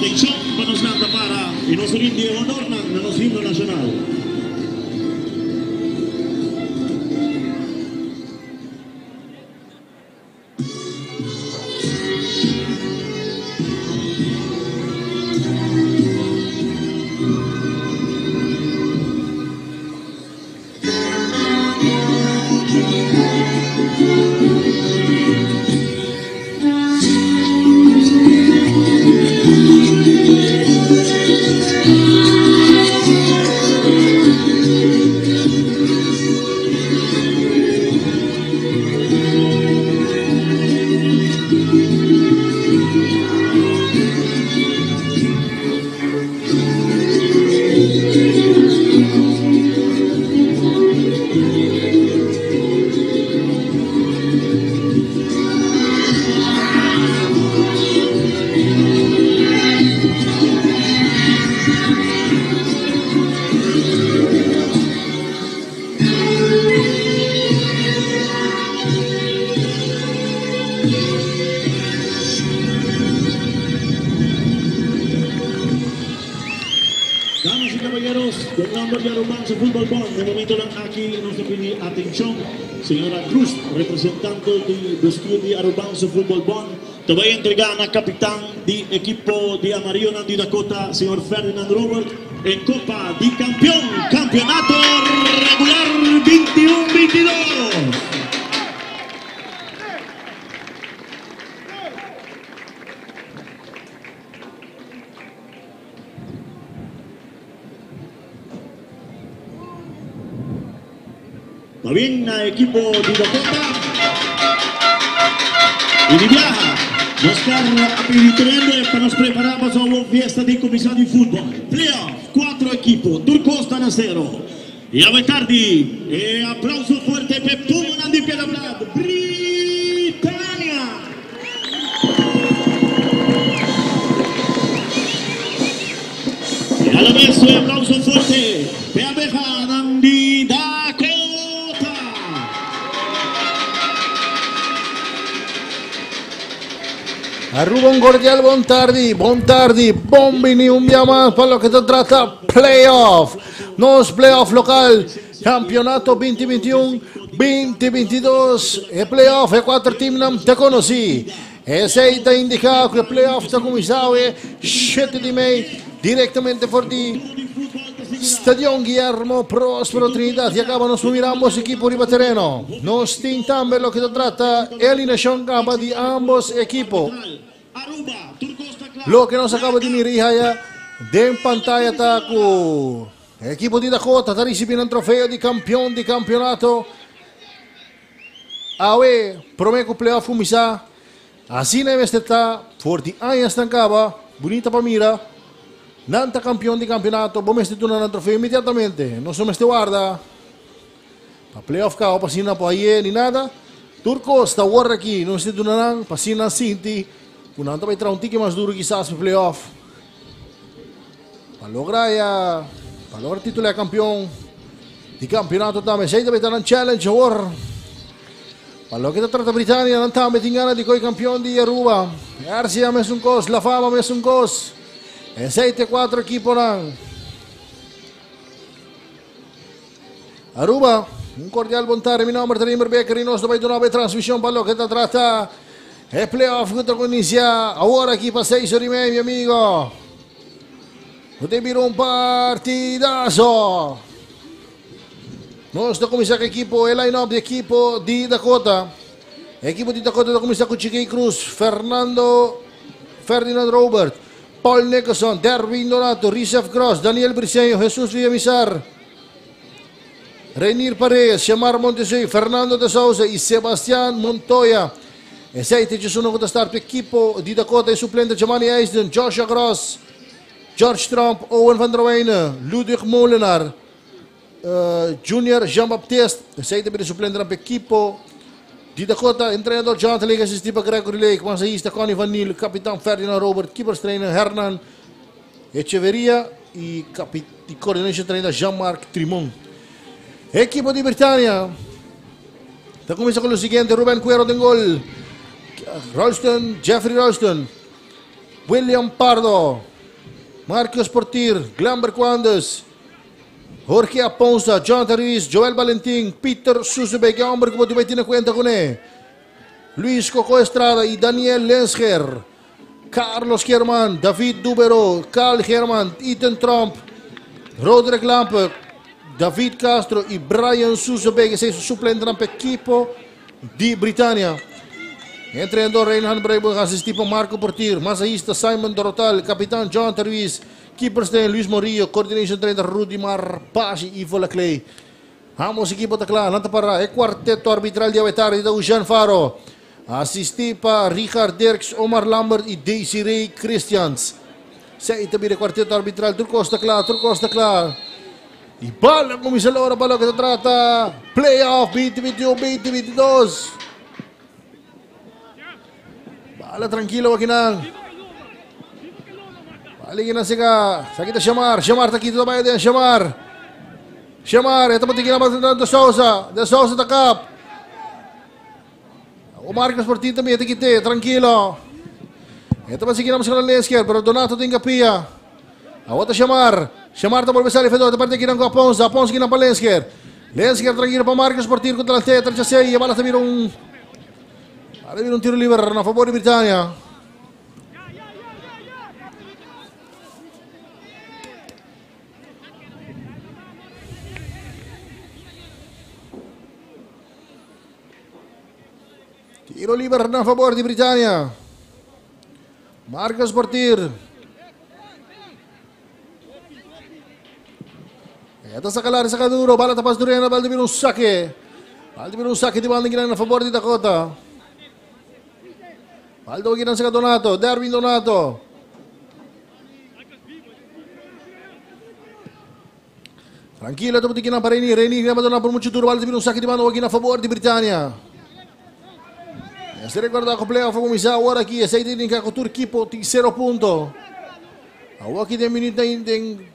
They jump 11 fútbol Bon. Te voy a entregar a capitán de equipo de Amarillo Nandi Dakota, señor Ferdinand Robert, en Copa de Campeón, campeonato regular 21-22. Bien, eh, equipo de Dakota. Emiliana, Moscarra riprende para nos prepararmos a uma festa di comissão di futebol. Playoff, 4 equipos, Turcosta na zero. E a tardi e applauso forte para Puma Nandi Pedabrado. Arriva un cordiale buon tardi, buon tardi, bombini, un diamante per che si tratta playoff, non playoff local, campionato 2021, 2022 e playoff e quattro team non te conosci. E sei da indicato, che playoff sta cominciando 7 di me, direttamente fuori di Stadion Guillermo Prospero Trinidad e acabano su Mirambos equipo ribatereno. No Stintamber lo che tratta Elination Gamba di ambos equipo. Lo que nos acaba de mirar ya de in pantalla Taku. Equipo de Dakota sta ricevendo il trofeo di campione di campionato. Awe, promeco playoff umisa. está fuerte. Forti Aya Stancava, Bonita Pamira, Nanta campione di campionato, Bomestituna un trofeo immediatamente, non so me este guarda. Pa playoff ka, pasina po aye, ni nada. Turco sta warra ki, non stituna pasina Sinti. कुनान तो भाई त्राउंती की मजदूर की सास में play off Allora ya allora titolo è campione di campionato da sei da un challenge war. Allora che tratta Britannia non sta metingana di coi campioni di Aruba. Garcia ha messo un cos la fama ha messo un cos. E 7-4 Kiporan Aruba un cordiale bontare mi nombre Dreamer Becker in nostro 29 trasmissione pallo che tratta e playoff che con inizia. Ora chi pa 6 di me, mio amigo. Potevi un partidazo. Nós da comissão equipo, é line-up de equipo de Dakota. Equipo de Dakota da comissão com Chiquei Cruz, Fernando Ferdinand Robert, Paul Nicholson, Derwin Donato, Rizef Gross, Daniel Briseño, Jesus Villamizar, Renir Paredes, Shamar Montesey, Fernando de Souza e Sebastián Montoya. E sejti që sunë këtë star per kipo, Dida Kote i suplente Gjemani Eisden, Josh Agros, George Trump, Owen Van der Weyne, Ludwig Molenar, uh, eh, Junior Jean-Baptiste, sejti për i suplente për kipo, Dida Kota, entrenador Jonathan Lake, assistente Gregory Lake, massaísta Connie Vanil, capitão Ferdinand Robert, Keeper trainer Hernan Echeverria e, capit e coordenation trainer Jean-Marc Trimon. Equipe de Britânia. Está começando con lo seguente, Ruben Cuero del gol. Ralston, Jeffrey Ralston, William Pardo, Marcos Portir, Glamber Quandes, Jorge Aponza, Jonathan Ruiz, Joel Valentín, Peter Susubek, yung hombre como con él. Luis Coco Estrada y Daniel Lensger. Carlos German, David Dubero, Carl German, Ethan Trump, Roderick Lampe, David Castro y Brian Susubek, ese es su suplente ng equipo di Britannia. Entrando Reinhard Breiburg, assistiu tipo Marco Portir, massaísta Simon Dorotal, capitão John Terwiz, keepers tem Luiz Morillo, coordination trainer Rudy Marpage e Vola Clay. Ramos, equipa da Clã, Lanta Pará, é quarteto arbitral de Avetar é da Ujan Faro. Assisti para Richard Derks, Omar Lambert e Daisy Ray Christians. Sei também o quarteto arbitral Turcosta Clá, Turcosta Clá. E bala, começa a hora, bala que se trata. Playoff 2021-2022. Olha tranquilo, Maquinão. Vale que não tá siga. Sakita Chamar. Chamar tá aqui, tudo bem, né, Chamar. Chamar, estamos aqui na base da Souza. Da Souza da cá. O Marcos Martins também tem que ter, tranquilo. Estamos tá aqui na música da esquerda, o Donato tem capia. A outra Chamar. Chamar está por pensar, Fedor, parte aqui na Ponza. Ponza aqui na Palensker. Lensker tranquilo para Marcos Martins contra a T, 36. E a bala também um. Agora vira um tiro livre a favor de Britânia. Tiro livre a favor de Britânia. Marcas partir. Eta eh, sa kalari sa kaduro. Bala tapas durian na Baldivino Sake. Baldivino de di banding na favor di Dakota. Paldogiran sa Donato. Darwin Donato. Tranquilo, dopo di Ghina Parini, Reni, Ghina Madonna per Mucciuturo, Valde un sacco di mano, Ghina é a favore di Britannia. E se riguarda Coplea, agora ora chi è, é sei di Rinca con Turchipo, terzo punto. A Waki di Minuta in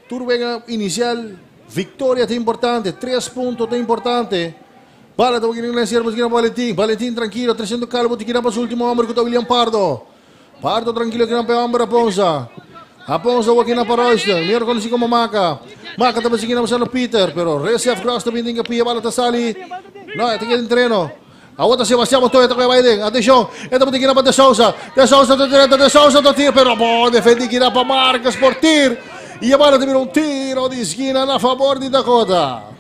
Turvega inizial, vittoria te importante, 3 punto te importante. Para nasiar mas kina Valentin, Valentin tranquilo, 300 calvo tikina pa sa último hombre ko William Pardo. Pardo tranquilo kina pa hombre Aponza. Aponza wa kina pa Royston, meron ko si ko mamaka. Maka tapos kina pa sa Peter, pero Resef Cross to binding kapiya bala tasali. No, ito kini treno. Aguanta Sebastián Montoya, toca Biden. Atención, esta botiquina para De Souza. De Souza, de direita, De Souza, do tiro, pero bom, defende que para Marcos por tir. E agora teve um tiro de esquina a favor de Dakota.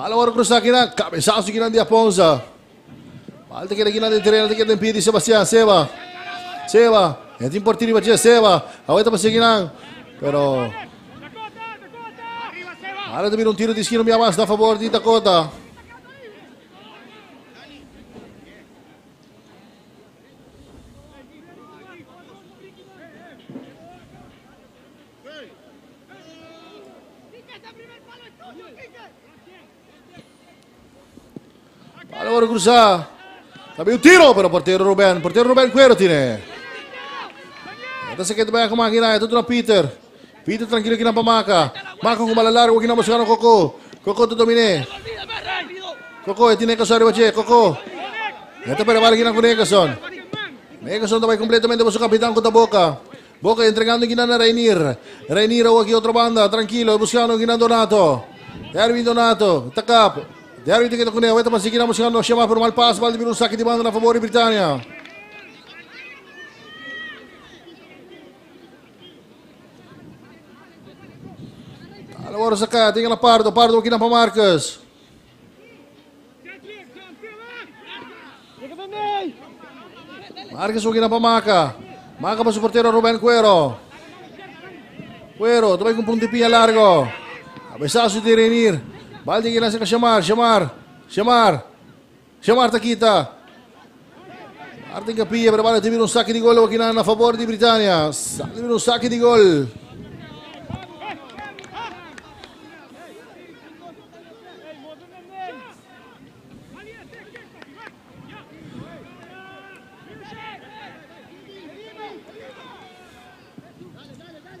Pala orang kerusak kira, cabeçazo de grande Aponza. Falta que ele guina de terreno, que ele impede Sebastián, Seba. Seba, é importante portilho e batia Seba. Aguenta para seguir, pero... Para de vir um tiro de esquina, minha massa, a favor de Dakota. Mauro Tapi un tiro, pero portero Rubén. Portero Rubén Cuero tiene. Ada sakit banyak kemangkina. Itu tuh Peter. Peter tranquilo aqui na pamaca. Marca com bola larga aqui na buscando Coco. Coco tu domine. Coco, tiene que usar bache. Coco. Esta para bola aqui na Negerson. Negerson vai completamente para o con contra Boca. Boca entregando aqui na Rainir. Rainir ou oh, aqui otra banda. Tranquilo. Buscando aqui Donato. Erwin Donato. takap Dero ide kita kunai weta masih kira musuhan no siapa perumal pas passo di biru sakit di mana na favori britânia. Tá, agora Zacá, tem na Pardo, Pardo aqui na Marcas. Marques aqui na Maca. Maca para o porteiro Rubén Cuero. Cuero, também com um pontipinha largo. Cabeçaço de Renir. Balde de igreja, chamar, chamar, chamar. Chamar Taquita. Martin Capilla prepara a vir um saque de gol aqui na, favor de Britânia. Sabe um saque de gol.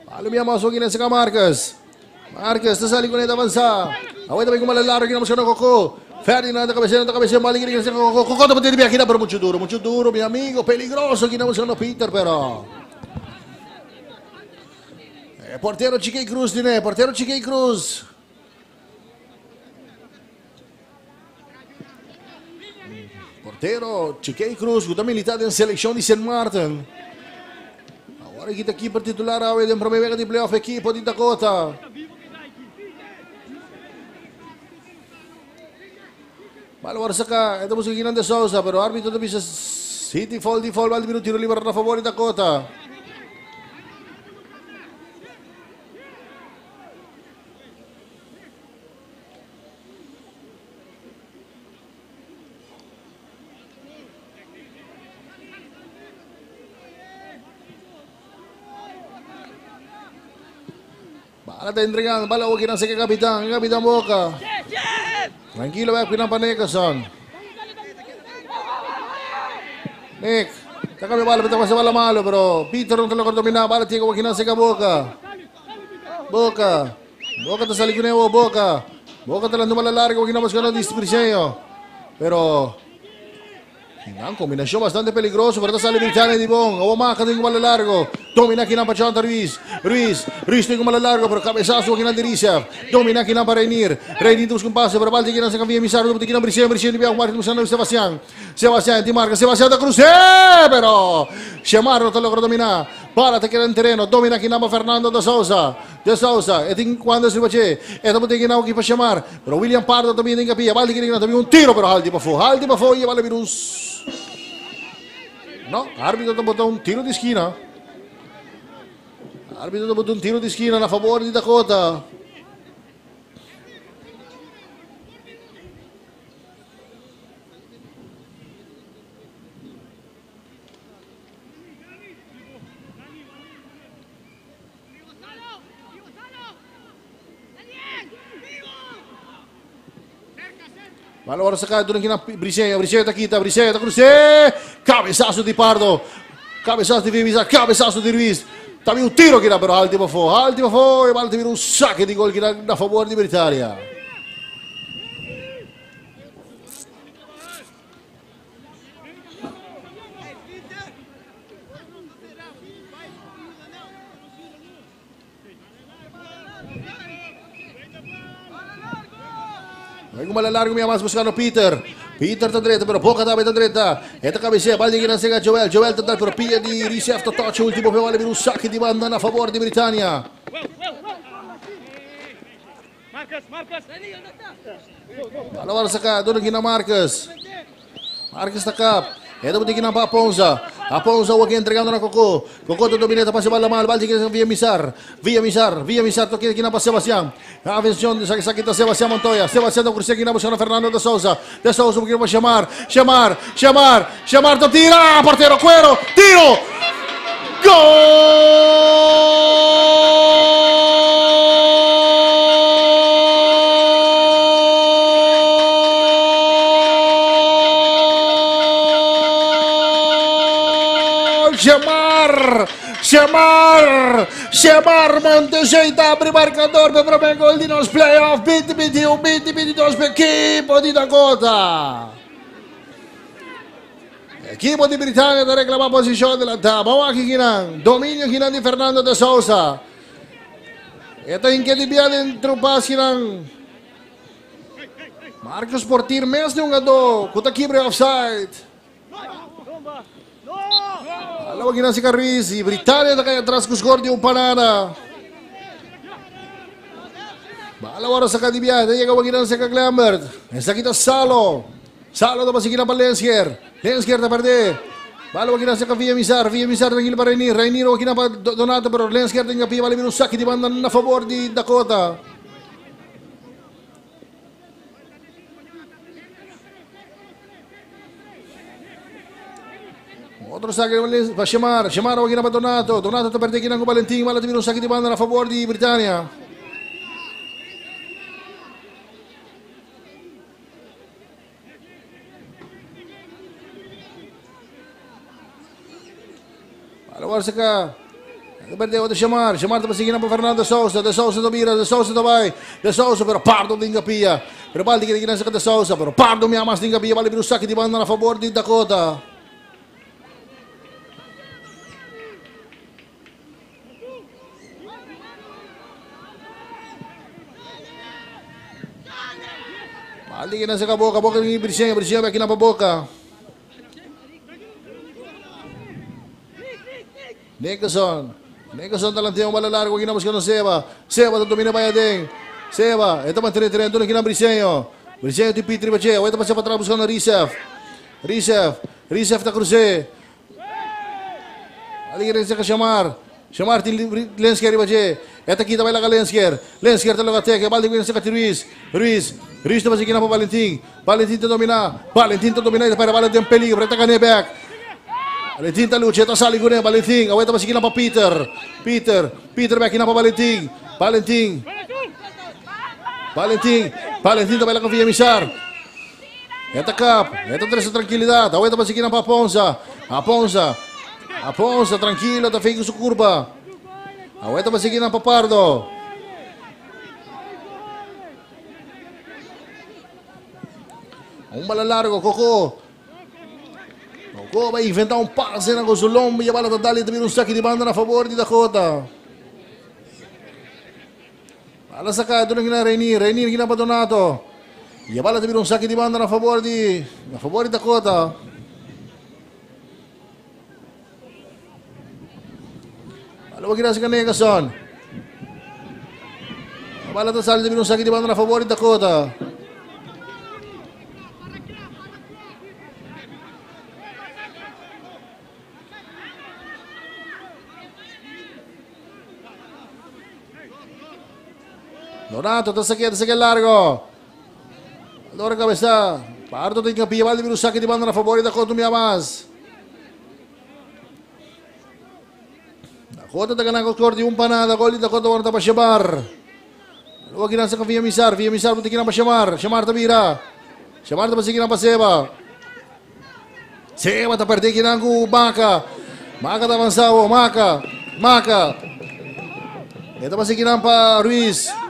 Alumia masuk ini Seka Marcus. Marcus tersali kunit avançar. Aguanta bem com o Malelaro aqui na mochila Cocô. Ferdinando, cabeceando, cabeceando, maligno, cabeceando, Cocô. Cocô, também bem aqui na para muito Duro. Muito Duro, meu amigo, peligroso aqui na mochila Peter, pero. É porteiro Cruz, Diné, porteiro Tiquei Cruz. Porteiro Tiquei Cruz, que está militado em seleção de San Martin. Agora aqui está aqui para titular, Auden, para o de playoff, equipe de Dakota. Malwar saka, ito mo siginan de Sousa, pero arbitro tabi sa City fall bali minuto tiro libar na favor di Dakota. Bala tayo entregan, bala kinang sige kapitan, kapitan Boca. Tranquilo, Manggilo ay pinapanikasan. Nick, taka mi bala, pitang sa bala malo, bro. Peter nung talagang domina, bala tiga wakinan sa kaboka. Boca. Boca tá salindo nem o Boca. Boca tá lá numa larga, o que não buscando. Pero Não, combinação bastante perigoso, pero tá salindo de bom. O Maca tem uma largo. Domina kinampa Chanta Ruiz. Ruiz. Ruiz din malalargo pero kabesaso kinang Dirisa. Domina kinampa Rainier. Rainier terus kung pase. Pero balde kinang sa Cavia Misaro. Dumuti kinang Brisien. Brisien di biyang Martin Musano Sebastian. Sebastian di marca. Sebastian da Cruz. Pero Siamaro talaga domina. Para atacar el terreno. Domina kinampa Fernando da Souza. Da Souza. E tin quando si bache. E dopo tin kinampa ki pa Siamar. Pero William Pardo también din Capilla. Balde kinang también un tiro pero haldi pa fu. Haldi pa fu. E vale vir un No, árbitro botou um tiro de esquina. Arbitro dopo un tiro di schiena a favore di Dakota. Ma allora Sakai Durenchina Briseia, Briseia Takita, Briseia Tacruse, cabezazo di Pardo, cabezazo di Vivisa, cabezazo di Ruiz, Tabii uttiro kira pero alti pofo, alti pofo e balti bir ussa che di gol che era a favore di Britannia. Vengo male largo mia mas buscando Peter. I trta drejtë për da me të drejtë. E të kabishe Baldi që nasë Joel, Joel të dal për pije di Risef të toqë ultimo pevale minu sacchi di banda a favore di Britannia. Marcus, Marcus. Allora saka Dorgina Marcus. Marcus të. Takap. Ito mo tingin ng pa Aponza. Aponza huwag entregando na Coco. Coco to domineta pa si Balamal. Baldi kina via Misar. Via Misar. Via Misar to kina pa Sebastián. Atención sa sa kita Sebastián Montoya. Sebastián to kursiya kina buscando Fernando de Souza. De Souza mo kina pa chamar. Chamar. Chamar. Chamar to tira. Portero Cuero. Tiro. Gol! Σεμάρ! Σεμάρ μόντε σε ητά πριμαρκαντόρ με βρωμέ κολλήνος πλέοφ μπίτι μπίτι ου μπίτι μπίτι τόσ με κύπο τι τα κότα! Κύπο την Πριτάνια τα ρέκλαμα πως η σιόν τα μπαουάκι γίναν Δομίνιο Φερνάντο τε Σόουσα Ετα είναι και την πια την τρουπάς γίναν Μάρκος Πορτήρ μέσα στην Ουγγαντό Alam Ginang si Carisi. Britânia na kaya atrás os gordos yung panana. Baalaw sa kanibiyan. Daya ka Ginang si Kaglambert. Esa kita Salo. Salo na pasigin pa Lensker. Lensker na parte. Balo wag sa Via Misar. Via Misar nang pa Rainier. Rainier pa Donato pero Lensker din nga pia bali minusaki di banda na favor di Dakota. Otro saque va Gemar. Gemar va a Donato. το περνάει και Techina con Valentini. Mala un saque di banda a favore di η Para Warsaca. Δεν παίρνει ούτε Σεμάρ. Σεμάρ θα πα γίνει από Φερνάντε Σόουσα. Δε Σόουσα τον πήρα, δε Σόουσα τον πάει. Δε Σόουσα πέρα πάρτο την καπία. Πέρα πάλι την κοινωνία σε κατεσόουσα. Πέρα πάρτο μια μα την καπία. Πάλι πυρουσάκι την πάντα να φαμπόρ την τακότα. Ali né? na a Boca, Boca de Bricenha, Bricenha aqui na Boca. Nicholson. Nicholson talanteou, bola larga aqui na busca do Seba. Seba tá domina para Eden. Seba, está mantendo o Antônio aqui na Bricenha. Bricenha tem Pitri Bacheu, está passando para trás buscando Risef. Risef, Risef está cruzando. Ali na Zeca Chamar. Chamar tem Lensker e Bacheu. Esta aqui também lá Lensker. Lensker está logo até que é balde com Zeca Ruiz. Ruiz. Ruiz na ba siya pa Valentin. Valentin to domina. Valentin to domina. Ito para Valentin peligro. Ito ka Nebek. Valentin taluce, ito sa likod niya, Valentin. Awet pa sige pa Peter. Peter. Peter back na pa Valentin. Valentin. Valentin. Valentin lá com Via Michar. Esta cap. Esta tres tranquilidad. Awet pa sige pa Aponza. Aponza. Aponza, tranquilo, ta fake su curva. Awet pa sige pa Pardo. Um malalargo, Coco. Go vai inventar um passe na Gozolombo e a bola da Dali também um saque de banda na favor de Dakota. Bala sacado ng gina Rainier, Rainier gina pa Donato. E a bola também um saque de banda na favor de na favor de Dakota. Bala wag gina si Kanegason. A bola da Sali também um saque de banda na favor de Dakota. Donato, hasta aquí, hasta aquí largo. Ahora cabeza. Pardo de campeão, vale o saque de banda na favorita contra o Miabás. Dakota taga ng score di umpana, Dakota Dakota wala na pa Shabar. Dalawa ginasa ka Via Misar, Via Misar butikin na chamar. Shamar, Shamar tabira. Shamar da na pa Seba. Seba tapartikin Maca. Maca Maka tapansawo, Maka, Maka. Ito pasikin na pa Ruiz. Ruiz.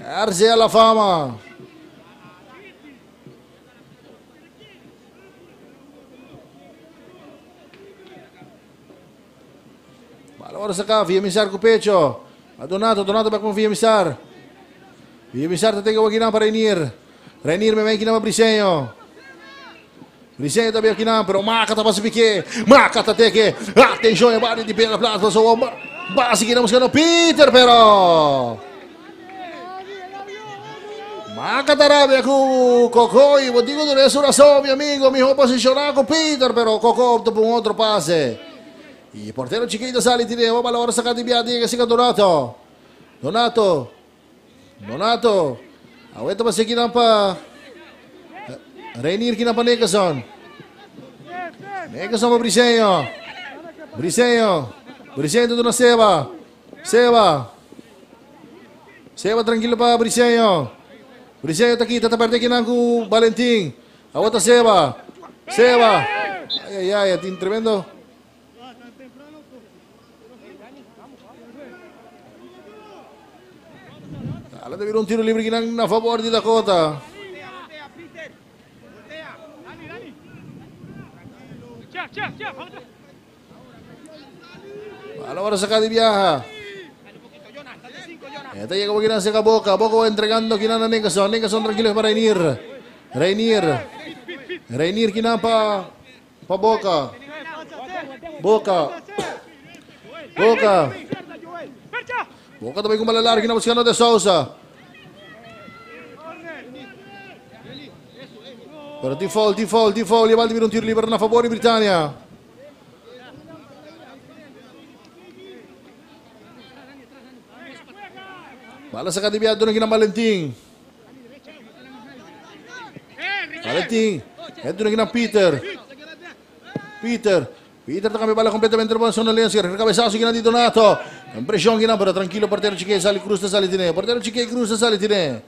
Erge la fama. Ora saka Villamizar cu Pecio. A donato, donato para com Villamizar. Via te tem o ir para Renir. Renir, me vem tá aqui na Brisenho. Brisenho também aqui ah, na para o Macata para o Maca, Macata tem que. Atenção, é base de pela plasma. Base que não buscando Peter Peró. Makatarabi ako, Cocoy, vos digo de eso razón, mi amigo, mi hijo posicionado con Peter, pero Coco optó por un otro pase. Y portero chiquito sale, tiene, vamos a la hora sacar de viaje, que siga Donato. Donato. Donato. Aweta pa si kinampa. Rainier kinampa Nicholson. Nicholson pa Briseño. Briseño. Briseño doon na Seba. Seba. Seba tranquilo pa Briseño. Tá aqui, tá perto aqui com Valentim. A outra Seba. Seba. Ai, ai, ai, tem tremendo. Alam na un tiro libre ginang na favor di Dakota. Alam ahora saca de viaja. Ito llega po ginang sa Boca. Boca va entregando ginang na Nicholson. Nicholson tranquilo para Rainier. Rainier. Rainier ginang pa pa Boca. Boca. Boca. Boca também com uma larga na buscando de Souza. Pero default, default, default. E Valdi vir um tiro livre na favor de Britânia. Bala sa kadibiado ng ginang Valentin. Valentin. Ito na ginang Peter. Peter. Peter kami bala completamente no zona lense. Recabeçaço ginang di Donato. Impressão ginang pero tranquilo portero chique sali cruz sali tine. Portero chique cruz sali tine.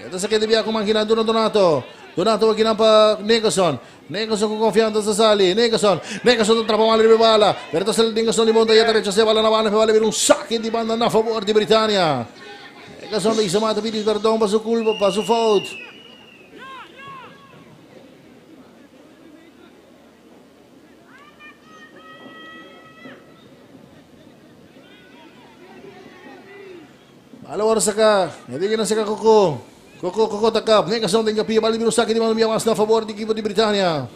Ito sa kadibiado kumang ginang Donato Donato. Donato wag ginang pa Nicholson. Nicholson con confianza sa sali. Nicholson. Nicholson trapa male di bala. Pero sa Nicholson di monta ya derecha se bala na bala bala bir un saque di banda na favor di Neka se onda i samata vidiš Bardon pa su kulba pa su faut. Alawar saka, hindi na saka Coco. Coco, Coco takap. Neka se onda inga pia, bali minusaki di malam mas na favor di equipo di Britannia.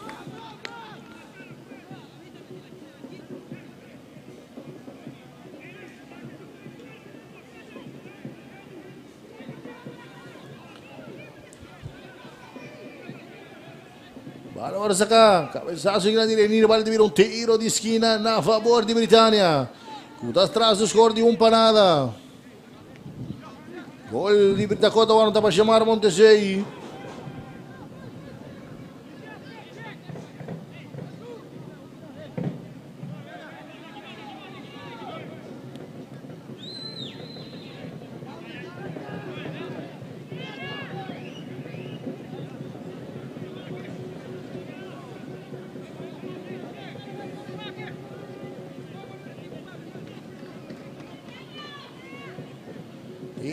Para Orsacan, cabeçaço de grande Lenir, vale de vir um tiro de esquina na favor de Britânia. Cuda atrás do score de um para nada. Gol de Britacota. agora não está para chamar Montezei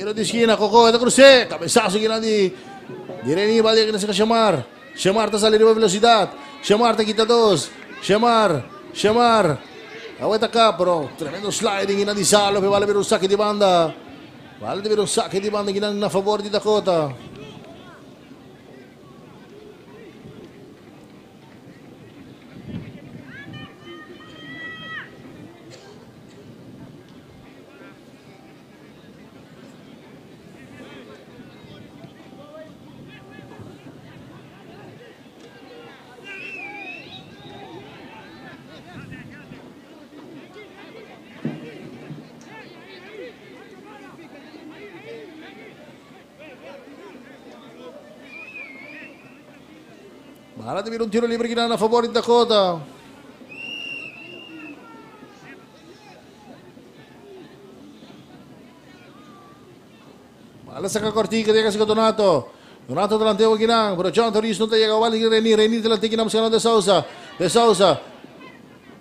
Tiro di esquina, Coco, ito cruce. Cabezazo gina di di Reni, balik na sa Shamar. Shamar ta sali de velocidad. Shamar ta quita dos. Shamar, Shamar. Awet acá, pero tremendo sliding gina di Salo, pe vale per un saque di banda. Vale per un saque di banda gina na favor di Dakota. Mara di un tiro libero che a favore di Dakota. Alla sacca cortica di Casico Donato. Donato Delanteo Guinan, pero Jonathan Riz no te llega, vale Reni, Reni Delanteo Guinan De Sousa, De Sousa,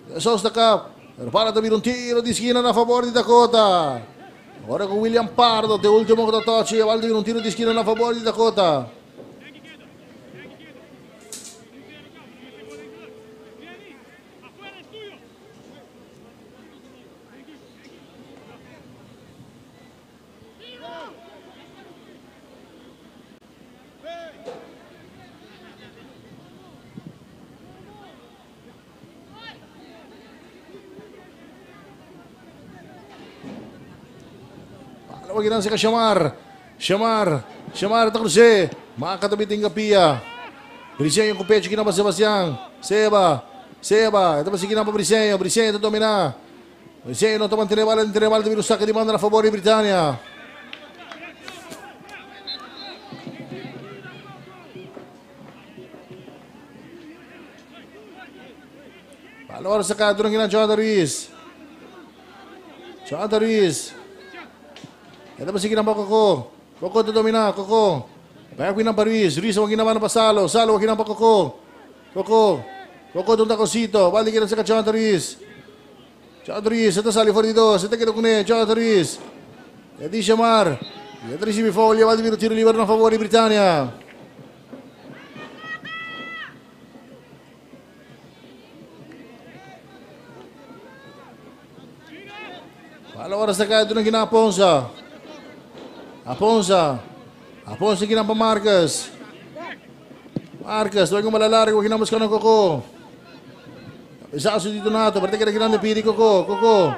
De Sousa da prepara di un tiro di schiena a favore di Dakota, ora con William Pardo, te ultimo Cotatocci, di un tiro di schiena a favore di Dakota. Chamar, si Kasyamar. Syamar. Syamar atau Kruse. Makakatabiting pia. Brisenho com o pé de Guinaba Sebastião. Seba. Seba. Então seguindo para Brisenho. Brisenho tenta dominar. Brisenho não toma intervalo. Intervalo do saque de banda a favor de Britânia. Balor saka durungin ang Jonathan Ruiz. Jonathan Ruiz. Ito ba sige na koko? Koko to domina, koko. Kaya kinang Paris, Rizo ang ginawa ng pasalo, salo ang ginawa koko. Koko, koko doon ako sito, balik kita sa kachan Paris. Chan Paris, ito sali for dito, sa tekito kune, Chan Paris. Edi Shamar, edi risibi foul, Yavaldi Viro tiro libero ng favori Britannia. Palawaras na kaya doon ang ginaponsa. Palawaras Aponsa. Aponsa ginang pa Marcus. Marcus, huwag mong malalari. Huwag ginamos ka ng Coco. Isa aso dito na ito. Pati ka na ginang napiri Coco. Coco.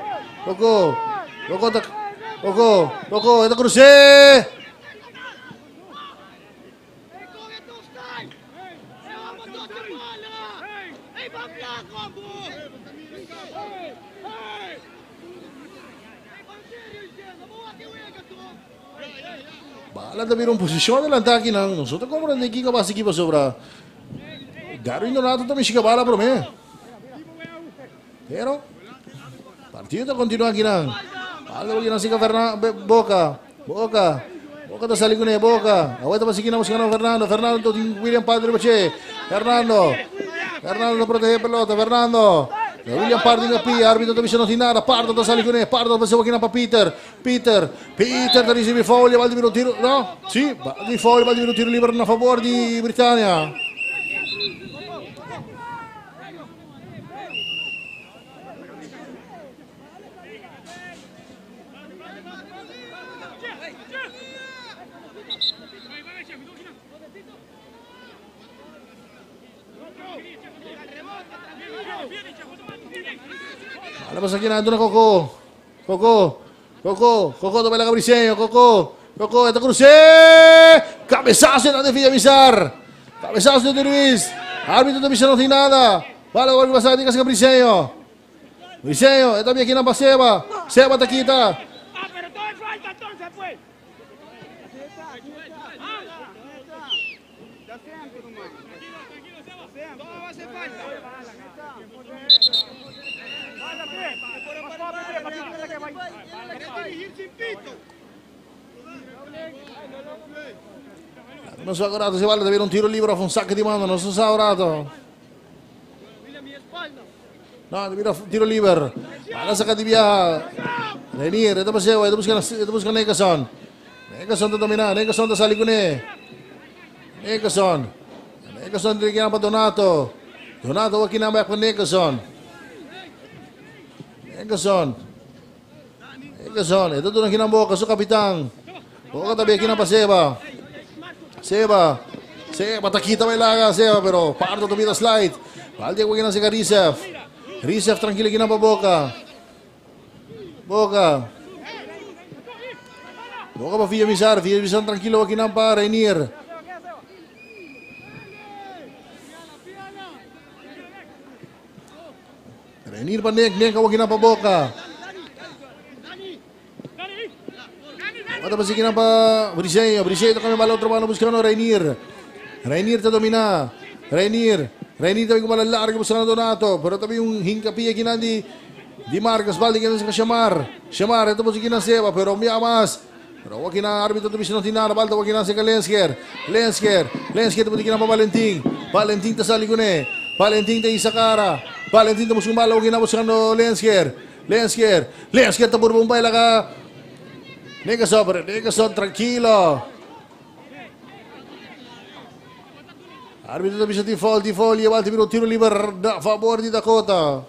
Coco. Coco. Coco. Coco. Coco. Coco. Coco. Coco. Coco. Bahala na birong posisyon na lang taki ng nosotros como na hindi ka basi kipa sobra. Garo indo nato também siya bala pro me. Pero, partido continua aqui ng. Bala wag na si Fernando Boca. Boca. Boca ta sali ko na Boca. Away ta pa sige na mas kanang Fernando. Fernando William Padre Bache. Fernando. Fernando protege pelota. Fernando. William Pardo nga pi, arbitro to bisano tinara, Pardo to sali ko na, Pardo pa sa wakina pa Peter, Peter, Peter da risibi Foglia, Valdiviro tiro, no? Sì, di Foglia, Valdiviro tiro libero a favore di Britannia. Labas ang ginado na Coco. Coco. Coco. Coco, tumay lang kabriseño. Coco. Coco, ito cruce. Cabezazo natin Villamizar. Cabezazo de Luis. Árbitro de Villamizar no tiene nada. Vale, vuelve a pasar, digas Cabriseño. Briseño, esta vez aquí en Seba. Seba te quita. non so accurato si parla di un tiro libero fa un sacco di mano non so se accurato no tiro, tiro libero. Alla sacca di via. Renier dopo se vuoi dopo se Negason Negason da dominare Negason da Saligune Negason Negason richiama Donato. Donato va chi namba con Negason Negason Negason e tutto non chi namba su capitano Boca da via chi namba seba Seba. Seba, takita may laga, Seba, pero parto tumita slide. Valdi wag na si Karisef. Risef, tranquilo kinapa Boca. Boca. Boca pa Villa Mizar. Villa Mizar tranquilo wag kinapa Rainier. Rainier pa nek, nek wag kinapa Boca. Ada pa si kinapa Briseño. Briseño kami malo trabaho buscando Rainier. Rainier ta domina. Rainier. Rainier tabi ko malalarga buscando Donato. Pero tabi yung hingkapiya kinandi Di Marcos balik kita sa Shamar. Shamar ito po si Kinaseba pero umiamas. Pero wag kina arbitro to bisino tinara balda wag kina si Lensker. Lensker. Lensker ito po di kina pa Valentin. Valentin ta sali ko ne. Valentin ta Isakara. Valentin ta musumala wag kina buscando Lensker. Lensker. Lensker ta burbumbay la ka. Nega sobre, nega son tranquilo. Arbitro bisino di fall, di fall, avanti per un tiro libero a favore di Dakota.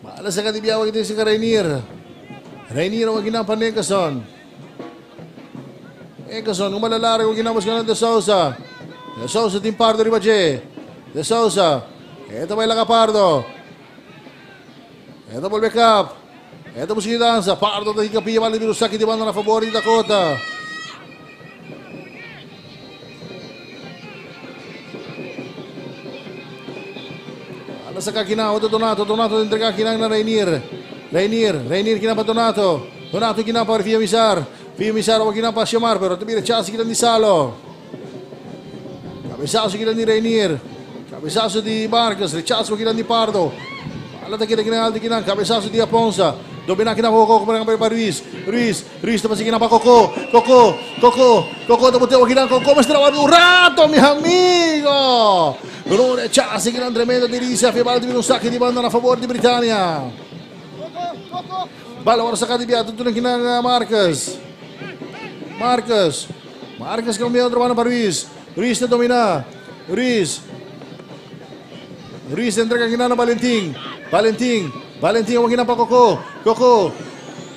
Malas sa katibiyaw ito si Rainier. Rainier ang ginang Panekason. Nicholson, Εκείς ονομάλευαν ρε κουκινάμος για να της σώζει, της σώζετε η παρτό ριβατζή, της σώζει. Έτσι μπαίλα για παρτό, έτσι μπορεί με κάποιον. Έτσι μου συνήθιζα. Παρτό τον ήκαπιε μαλιμιρούσα και τη μάνα τον αφομορίζετα κότα. Αν στα κακινάω τον άντονα τον άντονα του είναι τρεις κακινάγια Ρέινιρ, Ρέινιρ, Fimisaro wag ginapasya Marbero. Tumira siya gilan ni Salo. Kabesaso gilan ni Rainier. kabisaso di Vargas. Rechazo gilan ni Pardo. Alata kita ginan aldi ginan. kabisaso di Aponsa. Dobina kina Koko kemenangan para Ruiz. Ruiz, Ruiz tapos kina pa Koko. Koko, Koko, Koko tapos tayo kina Koko. Mas trawan urato, mi amigo. Rune Chassi gran tremendo di Risa, Fiabaldi un sacco di bandana a favore di Britannia. Ballo ora saccati via, tutto Marcus. Marquez. Marcas. Marcas que no meio para Ruiz. Ruiz tenta domina. Ruiz. Ruiz entrega aqui na Valentim. Valentim. yang aqui na para Cocô. Cocô.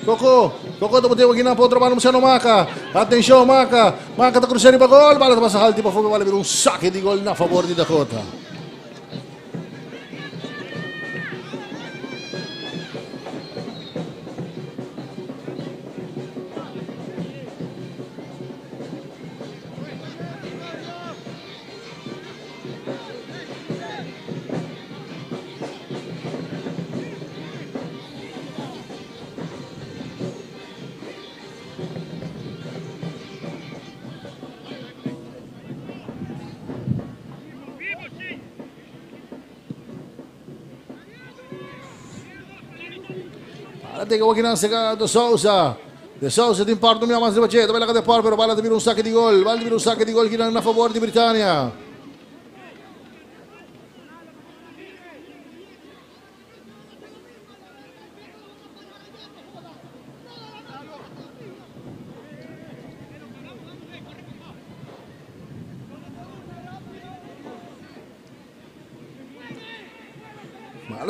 Cocô. itu tem aqui na para o trabalho no Maca. Atenção, Maca. Maca está cruzando para gol. Bala passa alto para fogo. Vale um saque de gol na favor Dakota. Che Joaquín Seca, De Sousa. De Souza t'impar, mi avanza la pacetta, bella che te porpero, palla di un sacco di gol, palla di un sacco di gol, che non è a favore di Britannia.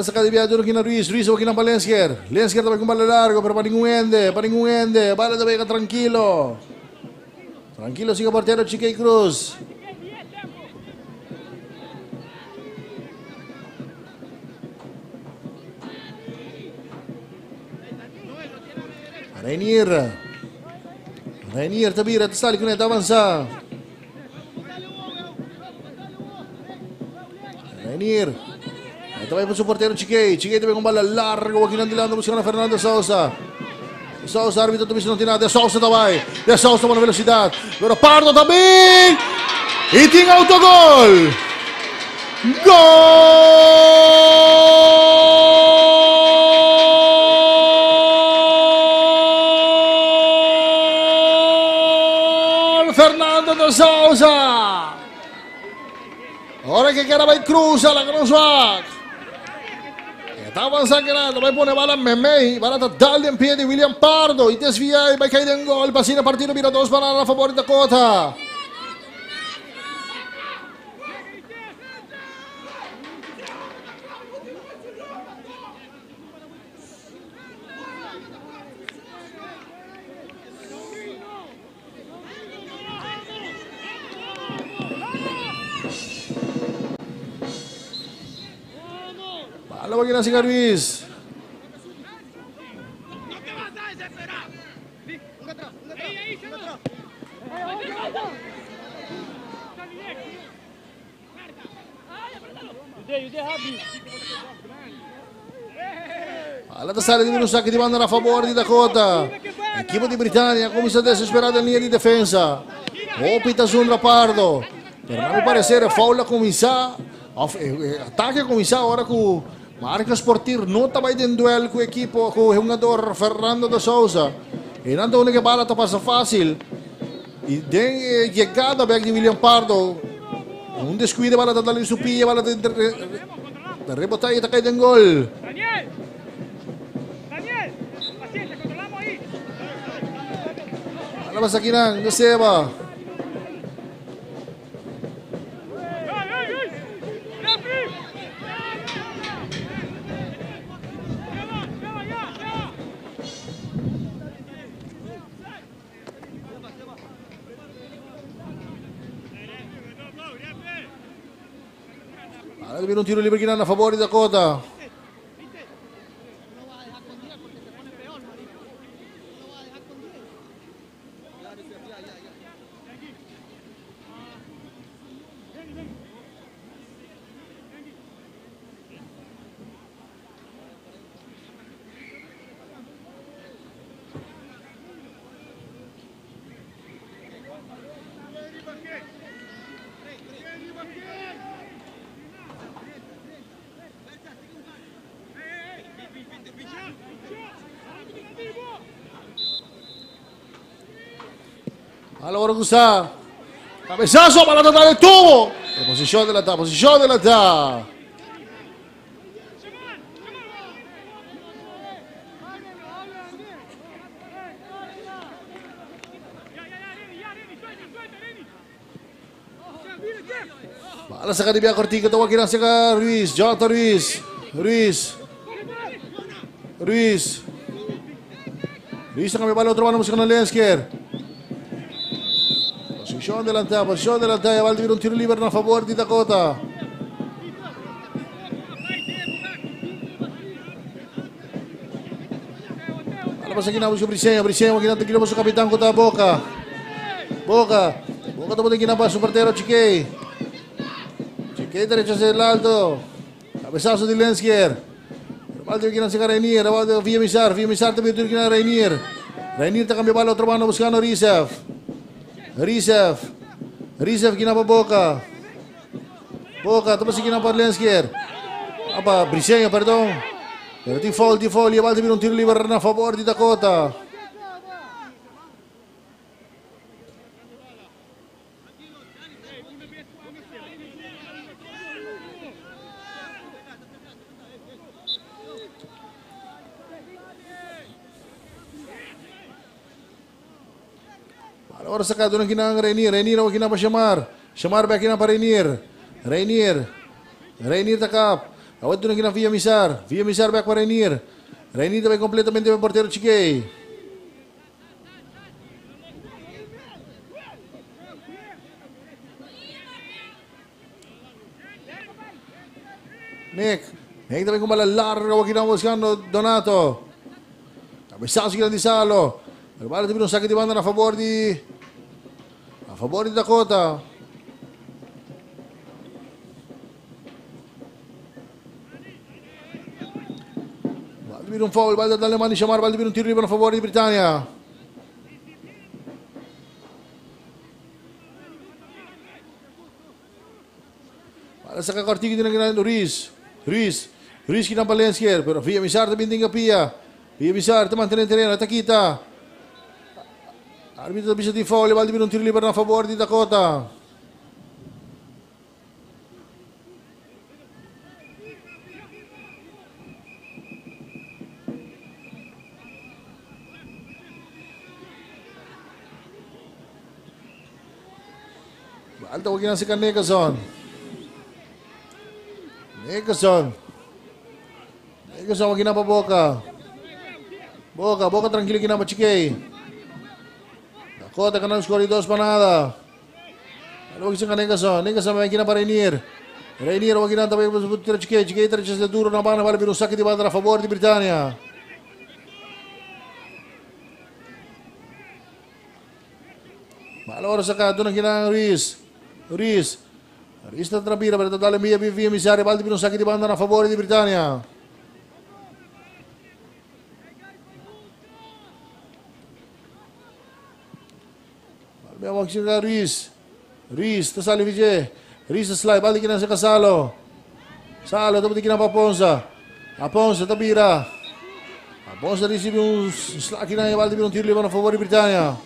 Britânia. Malas sa kadibiado ng kina Ruiz. Ruiz, kinang pa Lensker. Lensker também com bala largo, pero paninguende, paninguende. Bala também ka tranquilo. Tranquilo, siga portero Chiquei Cruz. Rainier. Rainier, tabira, tasali ko na, avanza. Rainier. Trabalha para o seu porteiro, chiquei, Tiquei também com bola larga. O Aquilão buscando a Fernando Sousa, Sousa árbitro do não tem nada. Sousa Souza também. De Souza, uma velocidade. Agora Pardo também. E tem autogol. Gol! Fernando de Souza. Agora que queda vai cruzar, la Cruz Está avanzando, vai pone bala Memei, bala dal in piedi William Pardo, i desvia, vai cair in gol, Basina partito, vira dos bananas a favore di Dakota. Ignacio Ruiz. Alata Saladino de saque de banda a favor di Dakota. Equipe de Britânia comincia a desesperada linha de defesa. difesa. Opita Sundra Pardo. Per mio parere, com o cominciare. Ataque a cominciare eh, eh, ora Marcos Portir. Não estava em duelo com o equipo, com o jogador Fernando de Souza. E não a única bala passa fácil. E eh, chegada back de William Pardo. Um descuido, bala da dali supia, bala de, de, de, rebotar e gol. Daniel. Paciencia, controlamos ahí. Alabas aquí ng Joseba. Viene un tiro libre ginana a favor de Dakota. Allora Gusta. Cabezazo para tratar el tubo. Posición de la ta, posición de la ta. Bala sa kanibia Cortico, tawagin lang siya ka Ruiz, Jonathan Ruiz. Ruiz. Ruiz. Ruiz na kami bala, otro mano musica ng Lensker. Posición delantera, posición delantera, va a un tiro libre a favor de Dakota. Alam mo sa ginamos yung Briseño, Briseño, wag natin ginamos yung kapitan ko ta Boca. Boca. Boca ito mo din ginamos yung partero, Chike. Chike, derecho sa Laldo. Cabezazo de Lenskier. Rabaldo yung ginamos si Rainier, Rabaldo via Misar, via Misar tabi yung ginamos Rainier. Rainier ta kami bala, otro mano buscando Ρίσεφ. Ρίσεφ γίνα από Μπόκα. Μπόκα, το πέσει γίνα από Αρλένσκερ. Απα, Μπρισένια, περτώ. Τι φόλ, τι φόλ, για πάλι την πήρουν τύρου λίβερ, ένα φαβόρ, την τακότα. Mar saka dunang kinang Rainier. Rainier awak kinang Syamar. Syamar back kinang Rainier. Rainier. Rainier agora tudo aqui na tá Via Misar. Via Misar back para Rainier. Rainier também completamente para o porteiro Chiquei. Nick. Nick também com bola larga. Awak kinang buscando Donato. Cabeçaço grande Salo. Agora teve um saque de banda a favor de favor Dakota. Valdivir un foul, balda dalle mani Shamar, Valdivir un tiro libero a favore di Britannia. Para sa kakartigi din ang ginagawa Ruiz. Ruiz. Ruiz kinang Valencier, pero Villa Misar também tem Pia. Villa Misar, teman tenen terreno, Arbitro da pista di Foglia, Valdi per un tiro libero a favore di Dakota. Alta ginasikan Nicholson. Nicholson. Nicholson ginapa Boca. Boca, Boca tranquilo ginapa Chiquei. Κότα κανένας κορυδός πανάδα. Λόγισε κανέγκασα, νέγκασα με εκείνα παρενίερ. Ρενίερ ο κοινάντα που έπρεπε το τρατσικέ, και έτρεξε σε τούρο να πάνε, βάλει πυρουσάκι την πάντα, φοβόρει την Πριτάνια. Μαλόρασα κατά τον κοινά Ρίς. Ρίς. Ρίς τα τραπήρα, πέρα τα τάλε μία, μία, μία. Μια μαχησίκα Ρις. Ρις, το σαλιβιζέ. Ρις το σλάι, πάτε και να σε κασάλο. Σάλο, το πείτε και να παπώνσα. Απώνσα, τα πήρα. Απώνσα, Ρις, είπε μου σλάκι να βάλτε πήρον τύρλιο πάνω φοβόρη Βρυτάνια.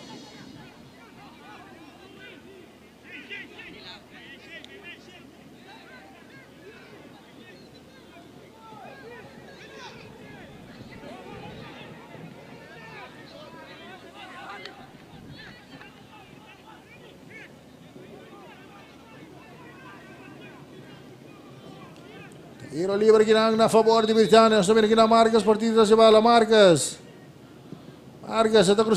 Η Λίβε Γυράγκα είναι η φόρτη τη Βιρτανία. Η Λίβε Γυράγκα είναι η φόρτη τη Βιρτανία. Η Λίβε Γυράγκα είναι η φόρτη τη Βιρτανία. Η Λίβε Γυράγκα είναι η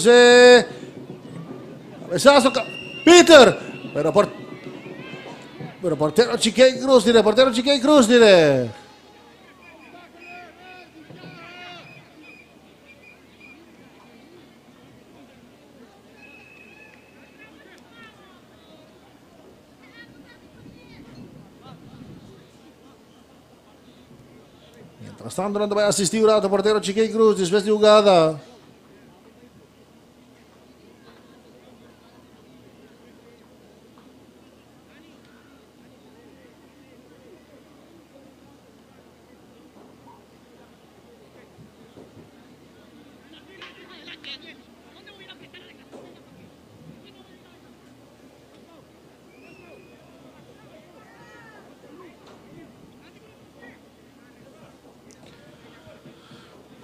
φόρτη τη Βιρτανία. Estando Andrade vai assistir o lado, o porteiro Chiquei Cruz, desfez de jogada.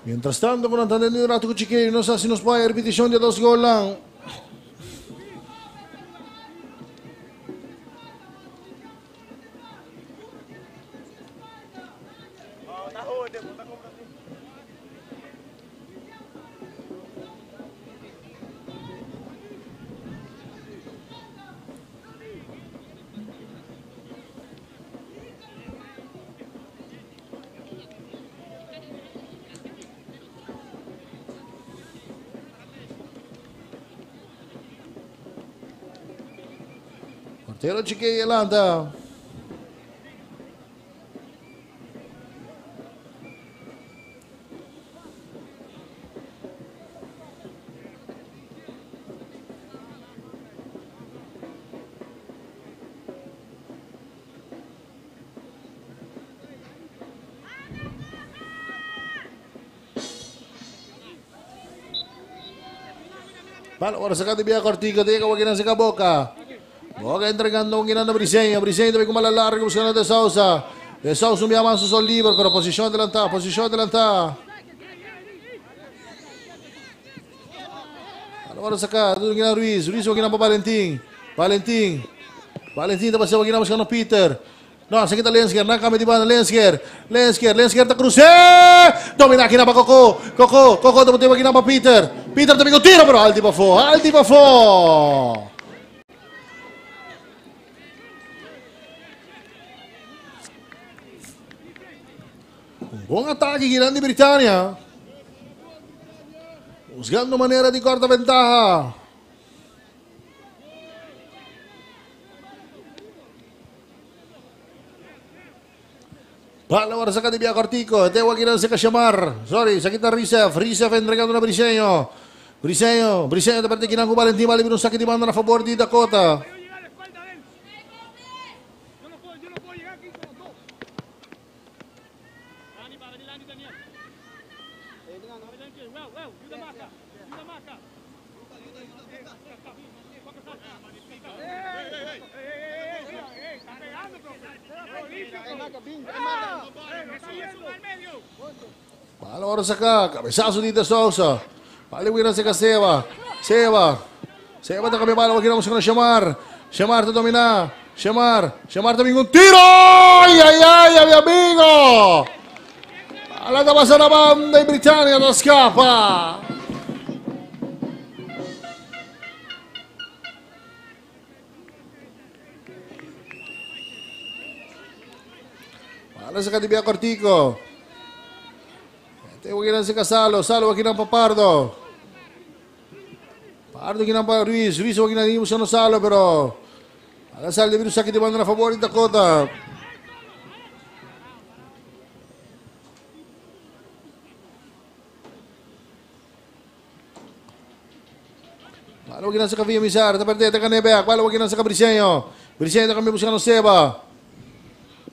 Mientras tanto, buenas tardes, Rato Kuchikiri, no asesinos, Spire, petición de dos golan. Teoloji'ye Yelanda. Palo, ora sacate via cortica, te que a boca. Boca entregando a Briseño. Briseño también como la larga buscando de Sousa. De Sousa un día más su libre, pero posición adelantada, posición adelantada. Agora sacar, tudo aqui na Ruiz. Ruiz aqui na para Valentim. Valentim. Valentim está passando aqui na buscando Peter. Nossa, aqui está Lensker, na cama de banda, Lensker, Lensker, Lensker está cruzando, domina aqui na para Cocô, Cocô, Cocô, está botando aqui na para Peter, Peter também tira, pero alto para fora, alto para fora. Draghi Grande Bretagna usando maniera di corda ventaja. Palla ora sacata via Cortico, E te Tewa Kiran secca Shamar, sorry, Sakita Risef, Risef è entregato da Briseño, Briseño, Briseño da parte di Kinangu Valentin, vale per un sacco di mandano a favore di Dakota. Alam oras ka. Kabisaso dito sa Osa. Paliwiran si Kaseva. Seva. Seva na kami pala. Huwag kinakos ka na Shamar. Shamar to domina. Shamar. Shamar taming un tiro. Ay, ay, ay, ay, amigo. Alla davanti alla banda in Britannia da scappa. Alla sacca di Biancortico. Huwag kinang si Kasalo. Salo, huwag kinang papardo. Pardo kinang pa Ruiz. Ruiz, huwag kinang imo siya no Salo, pero Alasal de Virus sakit di banda na favor de Dakota. Bala wag na sa Cavia Mizar, tapos tete ka nebeak, bala wag na sa Cabriseño. Briseño kami busca no Seba.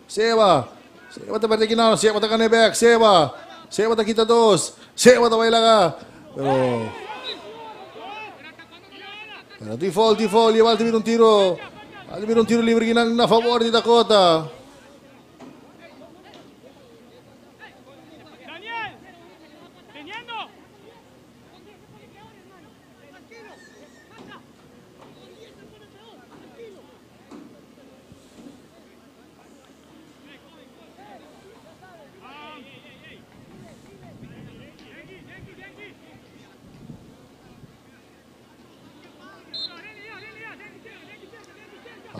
Seba. Seba tapos tete kinano, Seba ta ka nebeak, Seba. se mata quita dos, se mata bailaga. Pero... Pero default, default, e Valdemir um tiro. Valdemir um tiro livre que a favor de Dakota. Daniel, teniendo.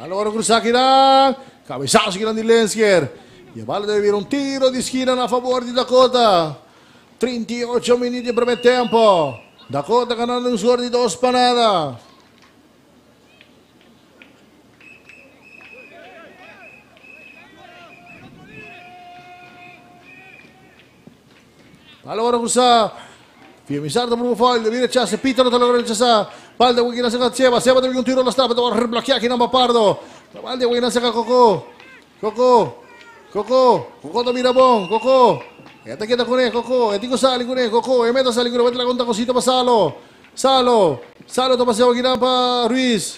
Allora Cruzakirán, cabezazo grande Lensker. a vale deve vir um tiro de esquina a favor de Dakota. 38 minutos de primeiro tempo. Dakota ganhando um score de 2 para Allora Cruzá. Firmizar do Bruno Foyle, vira Chassa, Peter da a Chassa. Huwag ginasa ka Seba, Seba yung tiro na stop, ito reblokya, kinambapardo. Balde, huwag ginasa ka Koko. Koko. Koko. Koko to Mirabong, Koko. Eta kita ko ne, Koko. Eti ko sali ko ne, Koko. E meta sali ko ne, wala konta ko sito pa Salo. Salo. Salo to pa siya, huwag ginapa Ruiz.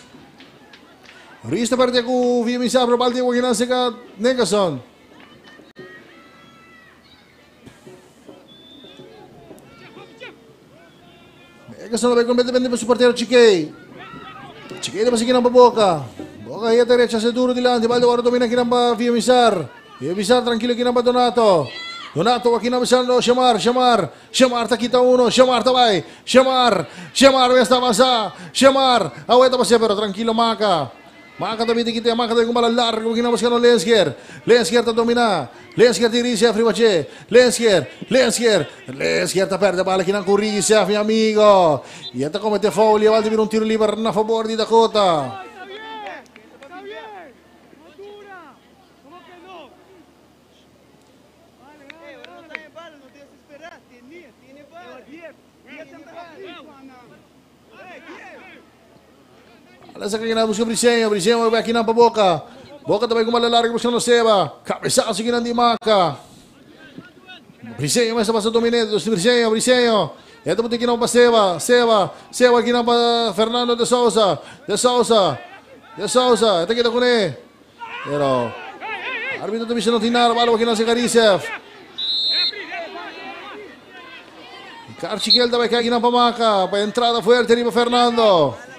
Ruiz na parte ko, Fiamisar, Balde, huwag ginasa ka Negason. É questão da completamente para o porteiro Chiquei. Chiquei masih kinang Boca. Boca hiya derecha se duro di Landi. Baldo ora domina kinang pa Via Misar. Via Misar tranquilo kinang pa Donato. Donato wa kinang misando Shamar, Shamar. Shamar ta kita uno, Shamar ta vai. Shamar ya está masa. Shamar, aweta pa siya pero tranquilo Maka. Maka tabi kita Maka tabi kumbala largo kinang maskano Lensker. Lensker ta domina. Lensker di Risia Friwache. Lensker, Lensker. Lensker ta perde bala kinang con Risia, mio amigo. Y esta comete foul avanti per un tiro libero a favor di Dakota. Nasa kaginahan busca Briseño. Briseño vai aqui na para Boca. Boca também com uma larga buscando Seba. Cabeçaço seguindo a de marca. Briseño começa a passar dominante. Briseño, Briseño. É também aqui na para Seba. Seba. Seba aqui na para Fernando de Souza. De Souza. De Souza. Até aqui da Cune. Pero. Árbitro também se não tem nada. Bala aqui na Segarisef. Carchiquel também aqui na Pamaca. Para entrada forte ali para Fernando.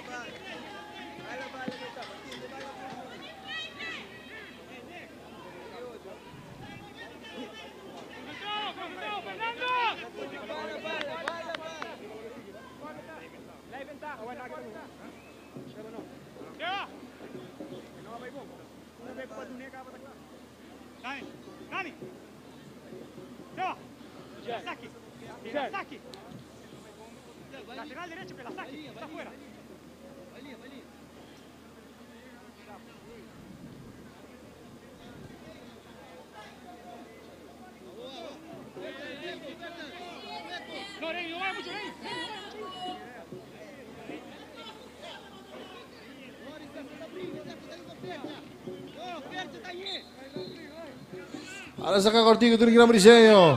Para sa kakortigo é é ito ni Gramariseño.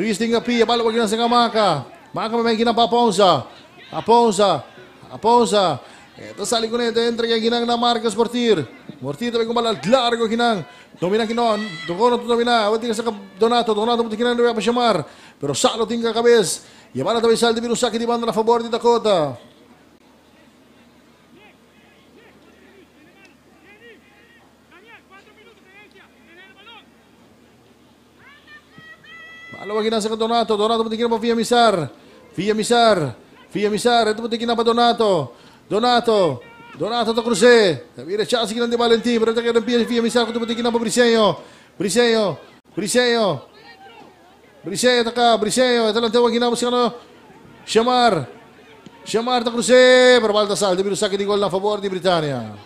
Resting ka piya. Bala wag na sa kamaka. Maka may ginapaponsa. Aponsa. Aponsa. Ito é, tá sa likunete. Entra kay ginang na Marcos Portir. Portir tabi kumbala. Largo ginang. Domina kinon. Dukono to domina. Awati ka sa Donato. Donato buti kinan na pa Pero salo ting kakabes. Yabala tabi saldi binusaki di banda na favor di Dakota. Αλλά όχι να σε τον Άτο. Τον Άτο με την κύριο Φίγε Μισάρ. Φίγε Μισάρ. Φίγε Μισάρ. Έτσι με την κύριο Παντονάτο. Donato, Donato το κρουσέ. Θα πήρε τσάση και να την παλεντή. Πρέπει να κάνει πίεση φύγε μισά από την κοινά από Μπρισέιο. Μπρισέιο, Μπρισέιο. Μπρισέιο τα κάνω, Μπρισέιο. Θέλω να τεύω κοινά μου σιγανό. Σιωμάρ, Σιωμάρ το κρουσέ. Προβάλλει τα σάλτ. Δεν πήρε σάκι την κόλλα φοβόρ την Βρυτάνια.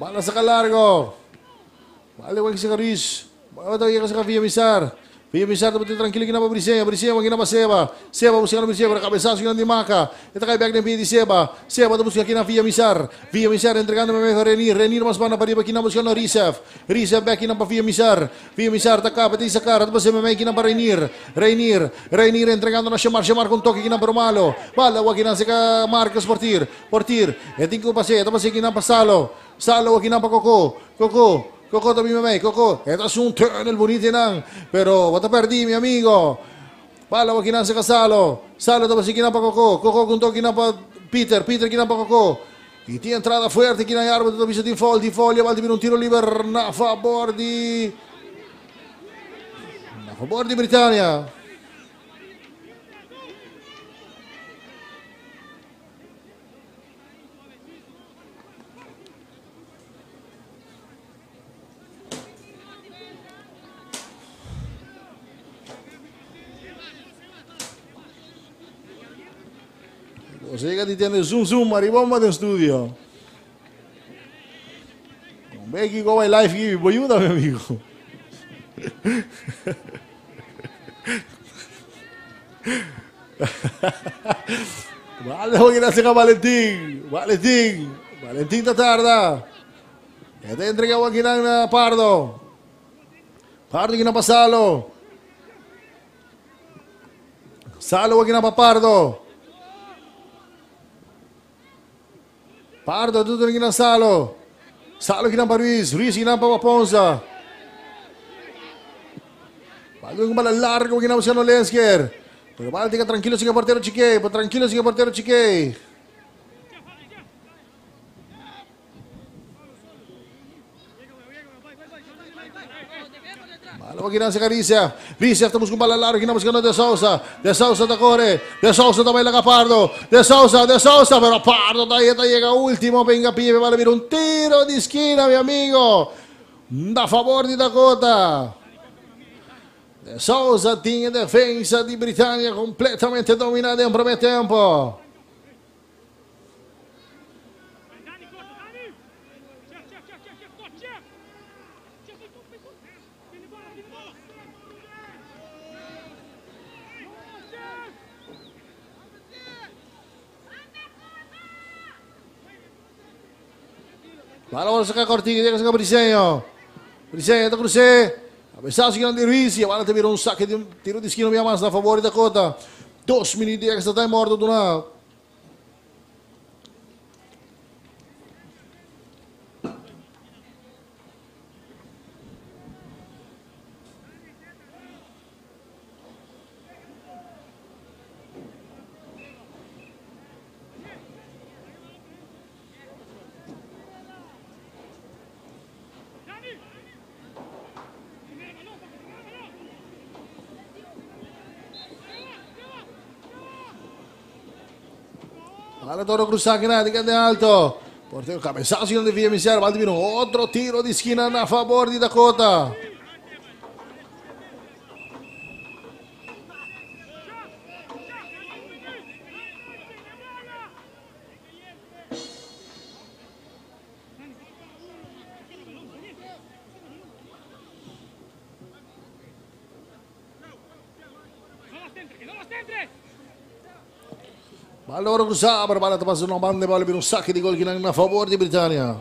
Bala sa kalargo. Bala wag sa karis. Bala tayo ka sa. Via Misar tapos tranquilo pa Briseño. Briseño wag gina pa Seba. Seba busca na Briseño. Para cabezazo gina di Maca. Ito kay back ng Pidi Seba. Seba tapos kina Via Misar. Via Misar entregando me mejor Renir. Renir mas mana para kina busca no Risef. Risef back kina pa Via Misar. Via Misar taka pati sa cara tapos me kina pa Renir. Renir. Renir entregando na Shamar. Shamar con toque kina pa Romalo. Bala wag kina sa Marcos Portir. Portir. Eting ko pa siya. Tapos kina pa Salo. Salo wag kina pa Coco. Coco. Coco también me Coco. Esto es un túnel bonito nang. Pero what a perdí, mi amigo. Bala wag kinasa ka Salo. Tapos si kinapa Coco. Coco kunto kinapa Peter. Peter kinapa Coco. Iti entrada fuerte kinayarbo dito bisa di fall. Di fall. Yabalti un tiro liber na favor di... Na favor di Britannia. O sea que tiene zoom zoom, maribomba de estudio. Ve aqui como é live aqui, me ajuda, meu amigo. Vale, huwag nasa ka Valentin. Valentin. Valentin tatarda. Ito yung entrega huwag ginang na Pardo. Pardo ginapasalo. Salo huwag ginapapardo. Pardo, Pardo dudulong ginasalo. Salo ginang Ruiz. Ruiz ginang papaponsa. Bagong malalargo ginang si ano Lensker. Pagkabalan tingkat tranquilo si Gabartero Chique. Patranquilo si Gabartero Chique. Aqui sa Rizef. Rizef estamos com bala larga. Não na De Sousa. De Sousa da Core. De Sousa da com Pardo. De Sousa, De Sousa, però Pardo tá daí, tagliata tá llega ultimo, venga Pieve, vale vir um tiro de esquina, meu amigo, Da favor de Dakota. De Sousa tinha defesa de Britânia completamente dominada em primeiro tempo. Πάμε τώρα σε κακά κορτίνι, γιατί δεν σα κάνω πριν. Πριν, γιατί δεν σα κάνω πριν. Απαισάζει και έναν διουίση, γιατί δεν σα κάνω πριν. Απαισάζει και έναν διουίση, γιατί δεν σα κάνω πριν. Απαισάζει και έναν και έναν διουίση, γιατί δεν σα. Para Toro cruzar na de alto. Portero cabezazo seguindo de Villa Michel. Valdivino, outro tiro de esquina a favor de Dakota. Ora cruzar, para bala tapos ng bande, bala bir um saque de gol que na favor de Britânia.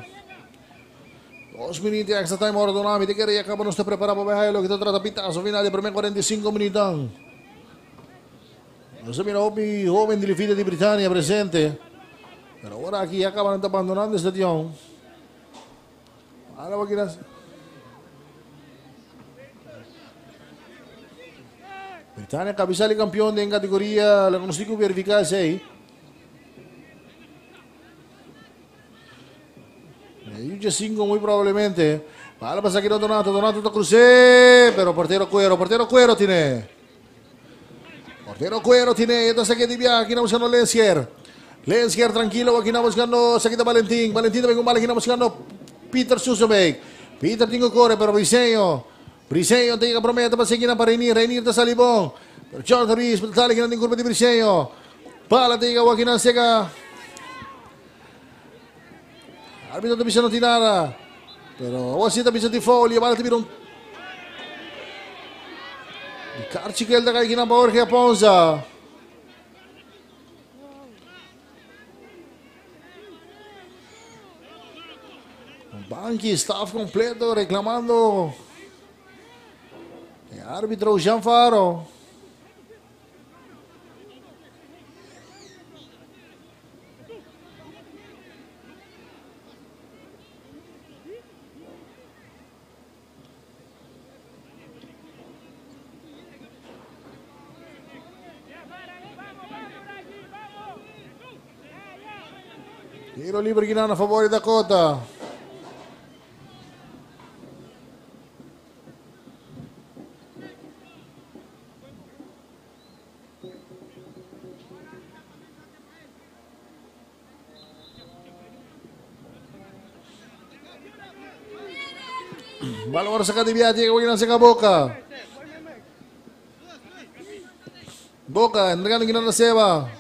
Dos minutos extra time ora do nami. De que ria acaba nos te preparar para ver lo que te trata pitazo final de primeiro 45 minutos. Nós mira hopi jovem de filha de Britânia presente. Pero agora aqui acaban abandonando o estadio. Bala wag na Britânia cabisali campeão de categoria, la consigo verificar sei. Yuja 5 muy probablemente. Bala pasa aquí Donato, Donato te crucé, pero portero cuero, portero cuero tiene. Portero cuero tiene, ito saque de via, aquí no buscando Lensier. Lensier tranquilo, aquí no buscando saque de Valentín. Valentín también con bala, aquí no buscando Peter Susebek. Peter tengo corre, pero Briseño. Briseño tiene que prometer para seguir para Reinir, Reinir de Salibón. Pero Jonathan Ruiz, sale no tiene curva de Briseño. Bala tiene que aquí no árbitro no dice no nada. Pero Osi también se tifó, Liabara te miró. Karchikel da kay ginang Jorge Aponza. Banque, staff completo reclamando. El árbitro Jean Faro. Tiro libero Ghilano a favore Dakota. Balon sacado viagem, que Ghilano seca Boca. Boca, entregando Ghilano a Seba.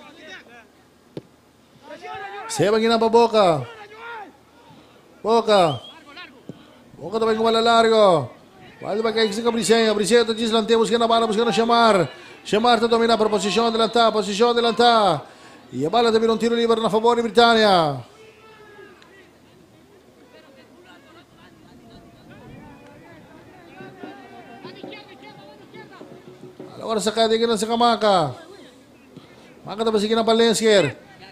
Seba ginawa pa Boca. Boca. Boca também com bola largo. Vai para que fica Briseño. Briseño está deslante, buscando a bola, buscando chamar. Chamar está dominando para posição adelantada, posição adelantada. E a bola teve um tiro livre na favor de Britânia. Agora sa kaya na sa Kamaka. Maka tapos sige na pa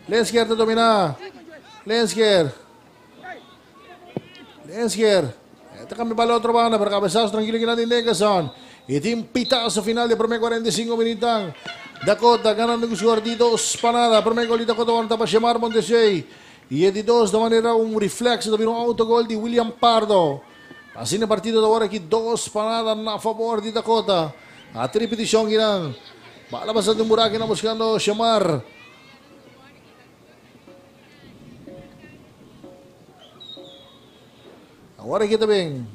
Λένσχερ δεν το μηνά. Λένσχερ. Λένσχερ. Έτρεχαμε ε, παλαιό τρόπο να περκαμεσά στον κύριο Γιάννη Λέγκασον. Η team πιτά στο φινάλι προ 45 μηνύτα. Δακότα, κάναν του γουαρδίτο σπανάδα. Προ μέγκολη τα κότα βάνε τα πασιαμάρ Μοντεσέι. Η έντιτο στο μανιρά μου ριφλέξ το πίνο out of gold. Η William Pardo. Α είναι παρτίδα τώρα και το σπανάδα να φοβόρ τη Δακότα. Ατρίπη τη Σόγκυρα. Μπάλα μας την μπουράκι να μου σκάνω σεμάρ. Agora aqui também.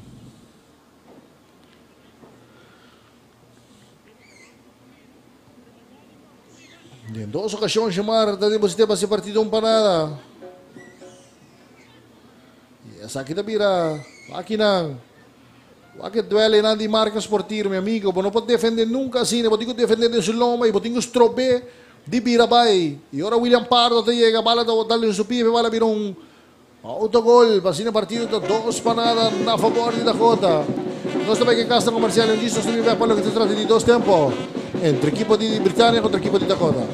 Em duas ocasiões, ocasiones Yamar tenemos tá para pase partido empanada. E essa aqui da mira. Aqui não. que duele Nandi por tiro meu amigo. Não pode defender nunca assim. Né? Não pode defender de Zuloma. E pode estropé de Birabai. E agora William Pardo tá te chega. Bala da Dalin Supibe. Bala virou um. Autogol, βασικά παρτίδιο το δύο σπανάδα να φανούρι την ταχότα. Νομίζω ότι είναι κατασταγματικό μερικά λεγεμίστρια στον πίνακα που έχετε τραβήξει δύο στιγμά που εντρε κοίπον την Βρετανία από το κοίπον την ταχότα.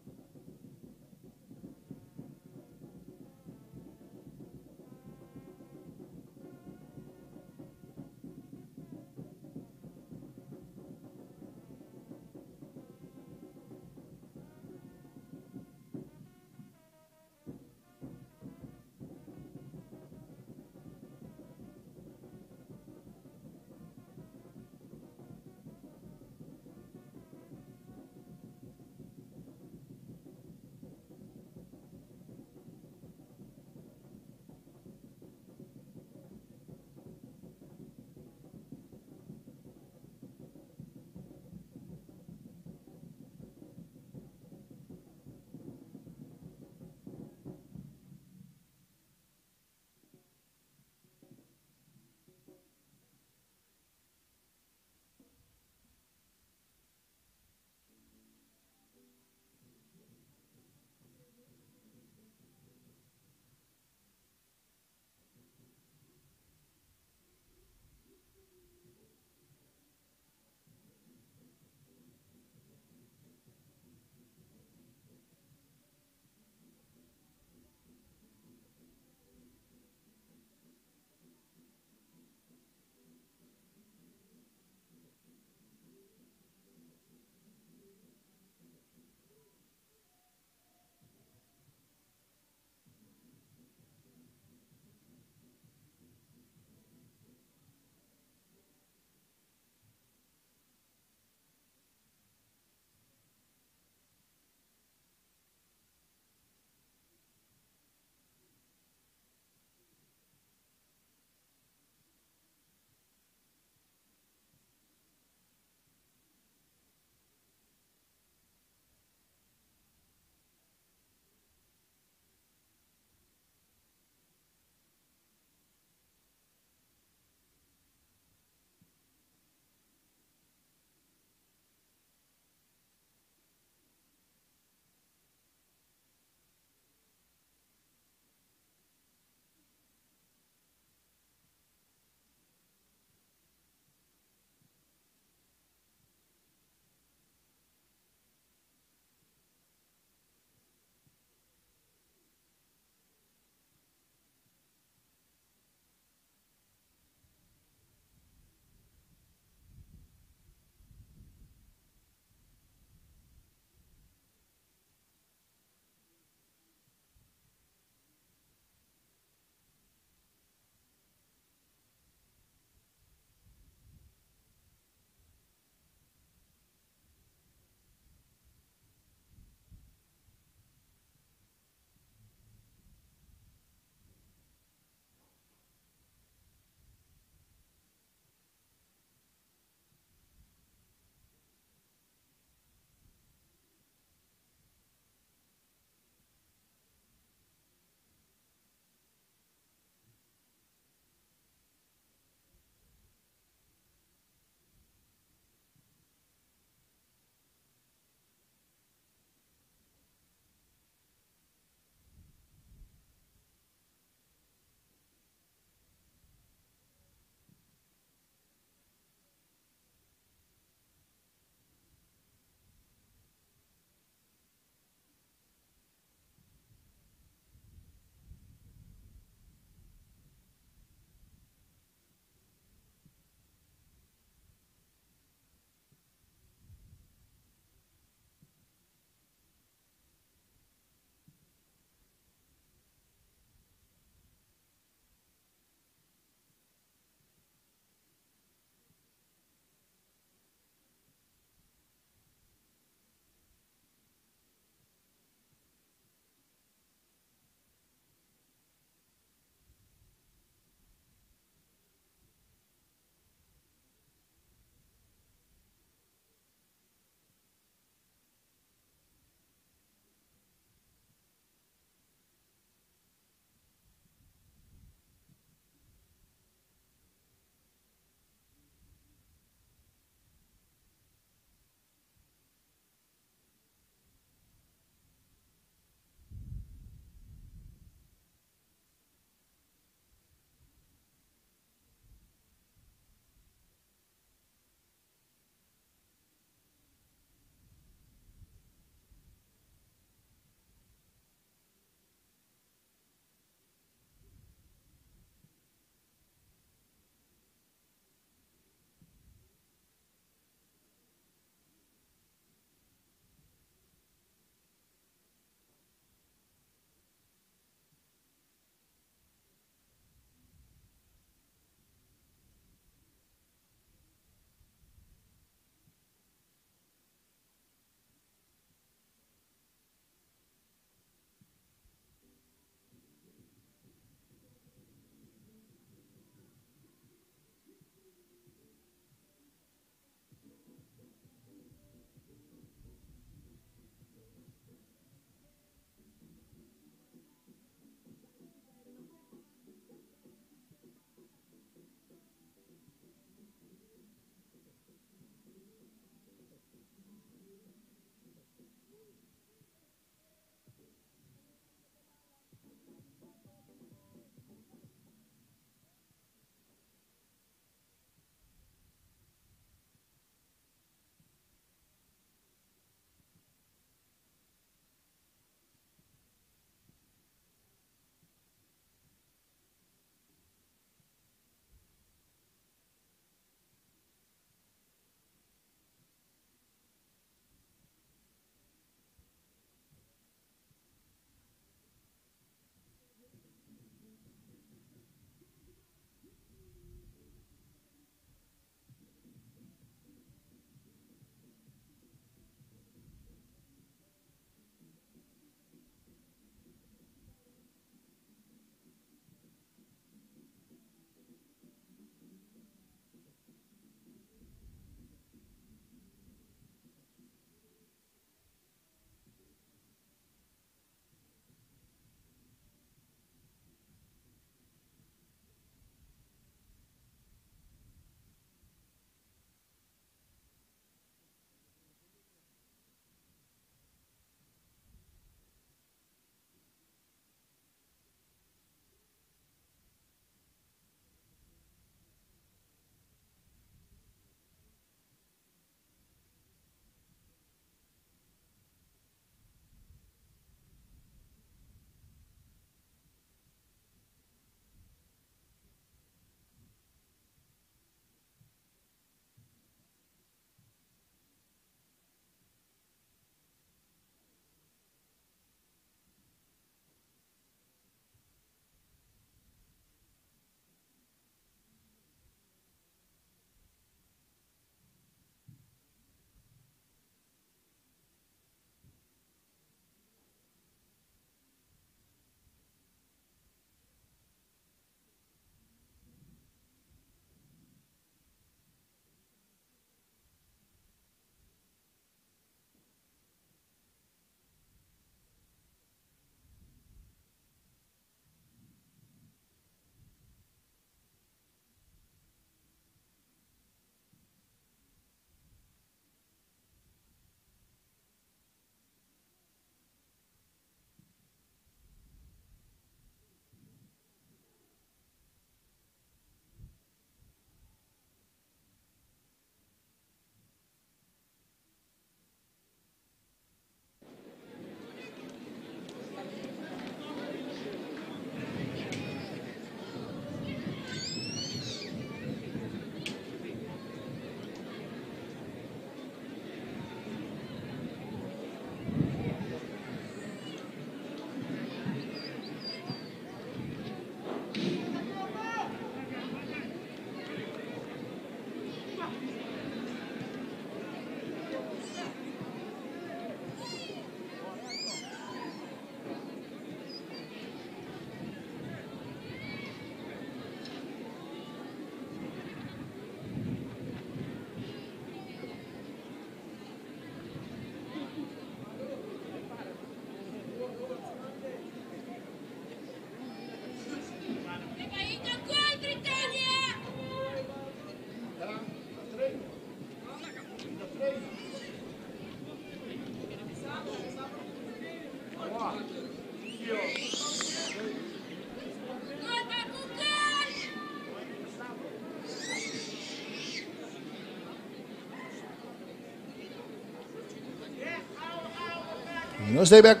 No, stay back.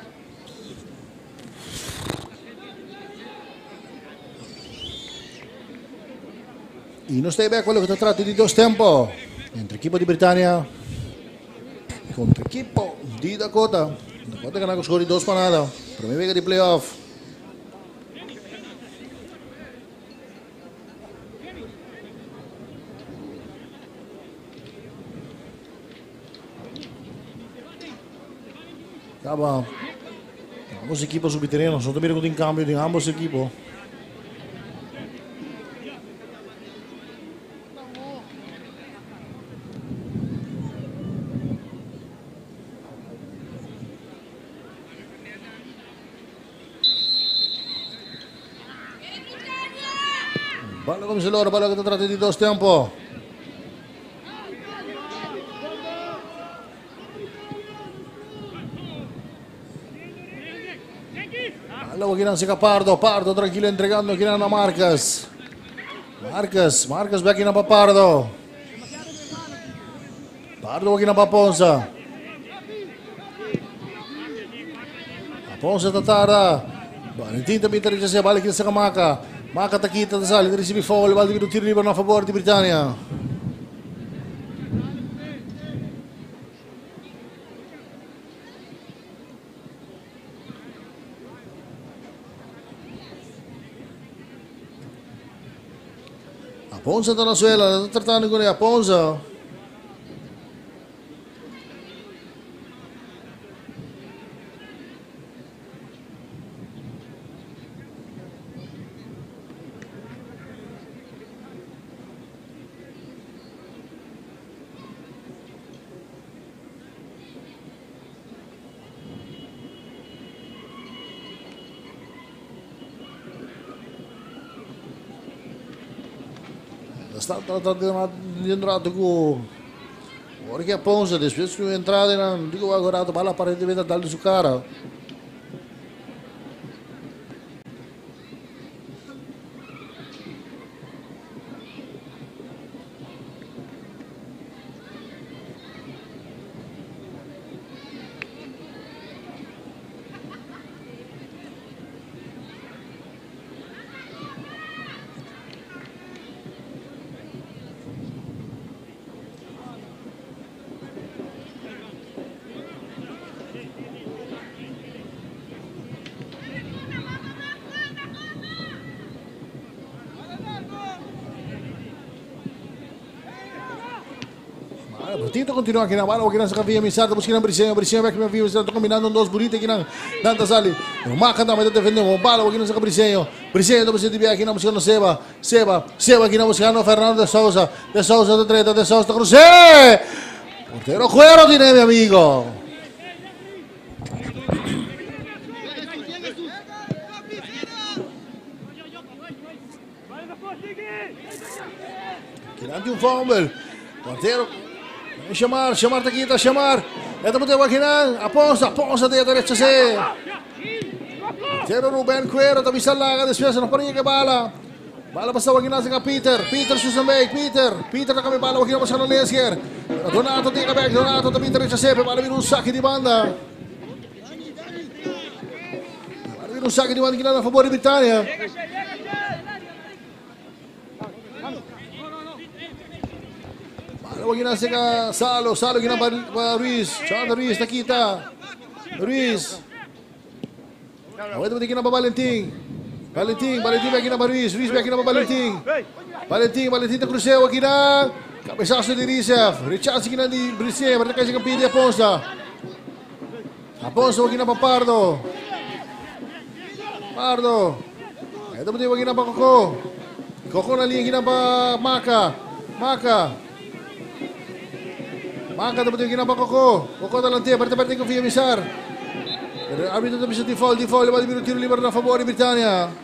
Ino Stebe, quello che tratta di Dos Tempo, mentre equipo di Britannia contro equipo di Dakota. Dakota che ha scorito due spanate, prima vega di playoff. Acaba ambos equipos subterrenos. Não teve um cambio de ambos equipos. Bala comienza el oro, bala que está trata de dos tiempos. Κοίνα σιγα πάρτο, πάρτο, τραγίλη εντραγάνο. Κοίνα να Μάρκες, Μάρκες, Μάρκες, βακίνα μπα πάρτο, πάρτο, βακίνα μπα Απόνσα, Απόνσα τα ταρά. Βανητίντε μπήτερις εσείς, μπαλε κοίνα σιγα μάκα, μάκα τακήτα τασάλη, τρισίπι φούλι, μπαλτιβινού τυρί παρναφαμπόρτι Βρετανία. Ponza dalla suela, la trattano con la ponza. trago Porque a ponza, depois entrada, digo agora, bala para a parede da cara. Tito continua aqui na bala, aqui na sa kabia misar, tapos kinang Briseño, Briseño back na view, estão combinando dos bonitos aqui na Danta Sali. Makanda may defender mo, bala, aqui na sa Briseño, Briseño tapos hindi aqui na buscando Seba, Seba, Seba aqui na buscando Fernando de Souza, de Souza de treta, de Souza, crucé! Portero cuero tiene mi amigo. Kinanti un fumble. Portero Xamar, Xamar taquita, Xamar. Entra pro teu aqui, né? Aposta, aposta de direita, Zero Ruben Cuero, tapi salah, agak despesa, no parinha que bala. Bala passava aqui na Zega Peter, Peter Susan Beck, Peter, Peter kami bala, wakil passar no Lesier. Donato tiga back, Donato tapi direita, C, bala vira um saque de banda. Bala vira um saque de banda que favor de huwag yun nasa ka salo. Salo ginawa pa Ruiz. Sean Ruiz nakita. Ruiz. Okay, tumati ginaba Valenting. Valenting, Valenting ba ginaba Ruiz. Ruiz ba ginaba Valenting. Valenting, Valenting na Cruzeiro. Huwag ginang. Kabesaso ni Rizef. Richard ginang ni Rizef. Marta kayo sa kampili Aponsa. Aponsa huwag ginaba Pardo. Pardo. Okay, tumati huwag ginaba Coco. Coco na liya ginaba Maka. Maka. Maka dapat yung apa kokoh kokoh Koko talang tiya. Parte parte ko fiyo misar. Arbitro tapos yung default. Default. Lima di minuto tiro libar na favori Britannia. Britannia.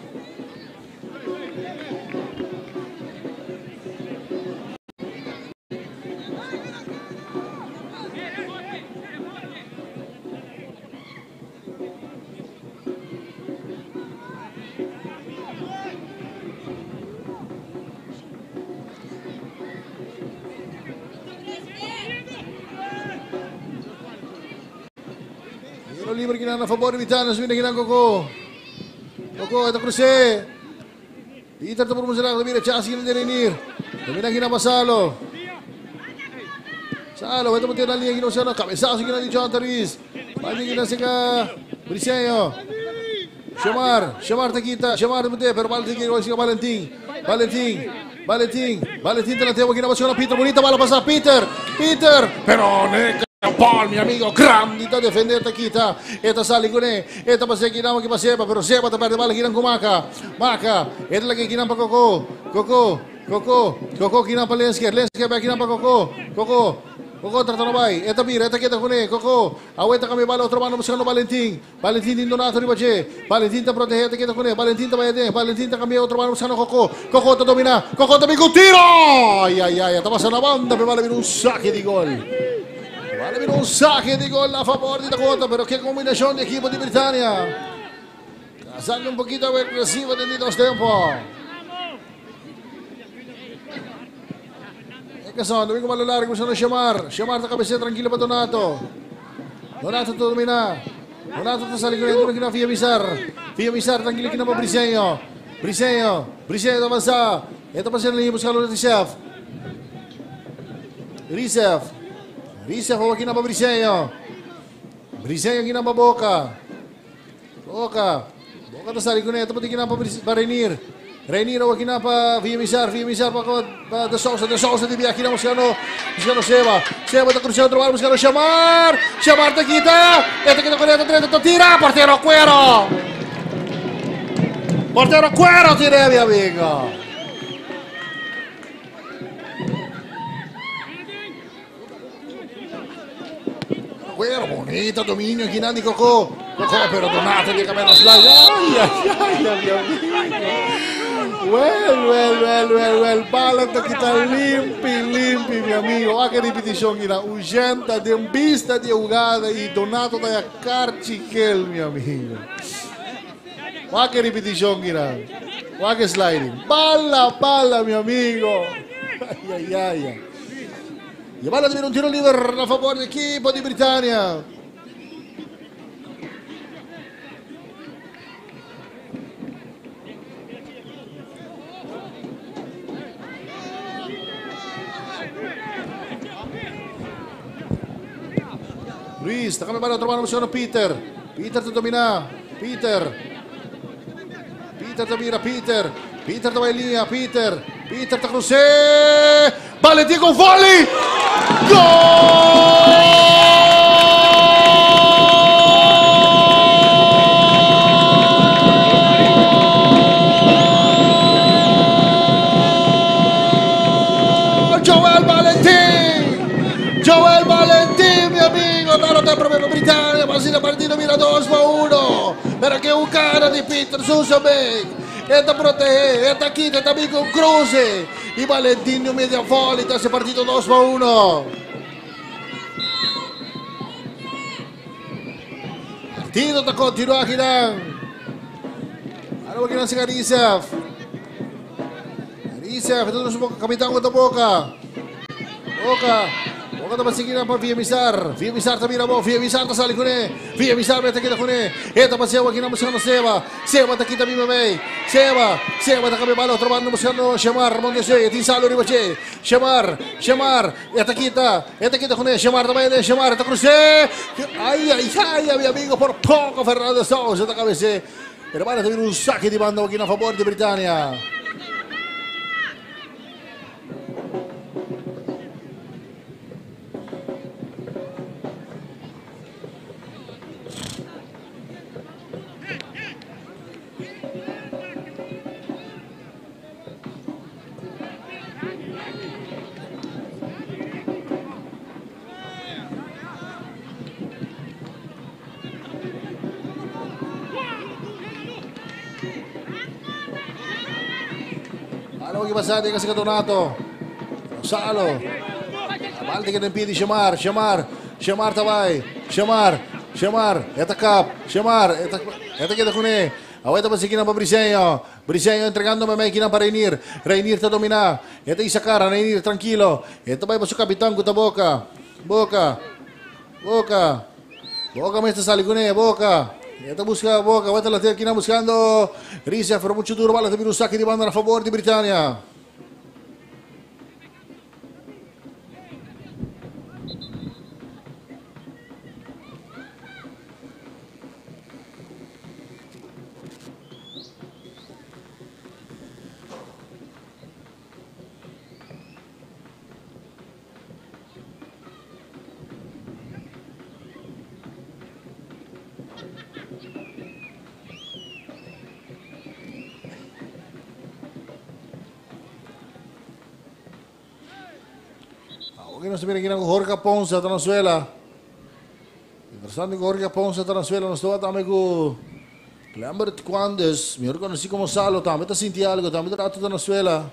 Favore di Britannia. Subina ginana Koko. Koko, ito Cruce. Peter ito mo sila. Tumira, chance ginana di Rainier. Tumina ginana Salo. Salo, ito mo tira liya ginana siya. Kabesaso ginana di John Taris. Pwede ginana si ka Briseño. Shamar, Shamar takita, Shamar mute, pero Valentín ginana si ka Valentín. Valentín. Valentín, Valentín te la tengo que ir a Peter, bonita bala pasa Peter, Peter, pero neca Paul, mi amigo, grandita defender Takita. Esta sale con él. Esta pasa que nada que pase, pero Seba te perde bala giran con Maca. Maca, esta la que giran para Coco. Coco, Coco, Coco giran para Lensker. Lensker va giran para Coco. Coco, Coco trata no vai. Esta mira, esta queda con. Coco, aguenta kami bala otro mano buscando Valentín. Valentín din Donato ribache. Valentín te protege, esta queda con. Valentín vaya de. Valentín te cambia otro mano buscando Coco. Coco te domina. Coco pica un tiro. Ay, ay, ay, sta passando la banda, per vale un saque di gol. Vale un saque di gol a favore di Dakota, pero qué combinación de equipo de Britannia. Casando un poquito agresivo de dos tiempos. E che sono, domingo malo largo, sono Shamar. Shamar ta cabecea tranquilo para Donato. Donato domina. Donato con el duro que no Fia Bizar. Tranquilo que no para Briseño. Briseño. Briseño avanza. Esta pasa en la línea buscando el Rizef. Risa ko kina pa Briseyo. yang kina apa Boka. Boka. Boka ta sari ko na ito apa kina pa ba Rainier. apa ko kina pa Vimisar. Vimisar pa ko pa da Sousa. Di biya kina mo siya no. Siya no Seba. Seba ta krusyo trabaho mo no Shamar. Shamar ta kita. Eh, ito kita ko na ito tira. Portero Cuero. Portero Cuero tira biya bingo. Portero Cuero tira. Cuero, bonito dominio ginando di Cocò. Cocò però Donato di capello slide. Ay, ay, ay, amigo. Well, well, well, well, well. Bala to kita limpi, limpi, mi amigo. Ah, che ripetizione era. Ugenta di un vista di jugada e Donato da Carcichel, mi amigo. Ah, che ripetizione era. Ah, che sliding. Balla, balla, mi amigo. Ay, ay, ay. Gli va a un tiro libero, a favore fuori l'equipo di Britannia. Luis, sta cambiando a trovare un Peter. Peter ti domina. Peter. Peter ti mira, Peter. Peter dove è Peter. Peter ti crusè. Ballettico volley! Joel Valentín. Joel Valentín, mi amigo. Dalo te proprio Britannia. Ma si la partita mira 2 a 1. Pero que un cara di Peter Susabek. Esta protege, esta quita, esta amigo Cruze. Y Valentín no media folita. Ese partido 2 a 1. Partido te continúa girando. Ano ba ginang si Karisef? Karisef, ito na sa kapitan ko ito Boca. Boca. Boca naman sige na pa Via Misar. Via Misar tamira mo. Via Misar tasali ko ne. Via Misar may takita ko ne. Ito pa siya, wag mo siya na Seba. Seba. Seba. Seba takami balo. Trabahan mo siya no. Shamar. Ramon de Sey. Tin salo riba Sey. Shamar. Shamar. Ito kita. Ito kita ko ne. Shamar tamay ne. Shamar. Ito cruce. Ay, ay, ay, mi amigo. Por poco Fernando Sousa. Ito kami si. Pero van a tener un saque de banda aquí a favor de Britannia. Palazade kasi Catonato. Salo. Baldigan ng pili Shamar. Shamar. Shamar Tabay. Shamar. Shamar. Etakap. Shamar. Etakita Kune. Away tapos sige na pa Briseño. Briseño entregando may may para Rainier. Rainier ta domina. Ito isa cara. Rainier tranquilo. Ito pa su kapitan kuta Boca. Boca. Boca. Boca mestre Saligune. Boca. Boca. Ito busca Boca. Away talaga kina buscando. Risa, pero mucho duro. Bala de un saque de banda a favor de Britannia. Huwag na sabihin ng Jorge Pong sa Venezuela. Interesante que Jorge Pong sa Venezuela. Nos estaba también con Lambert Quandes. Organo así como Salo. También está sinti algo. También está rato Venezuela.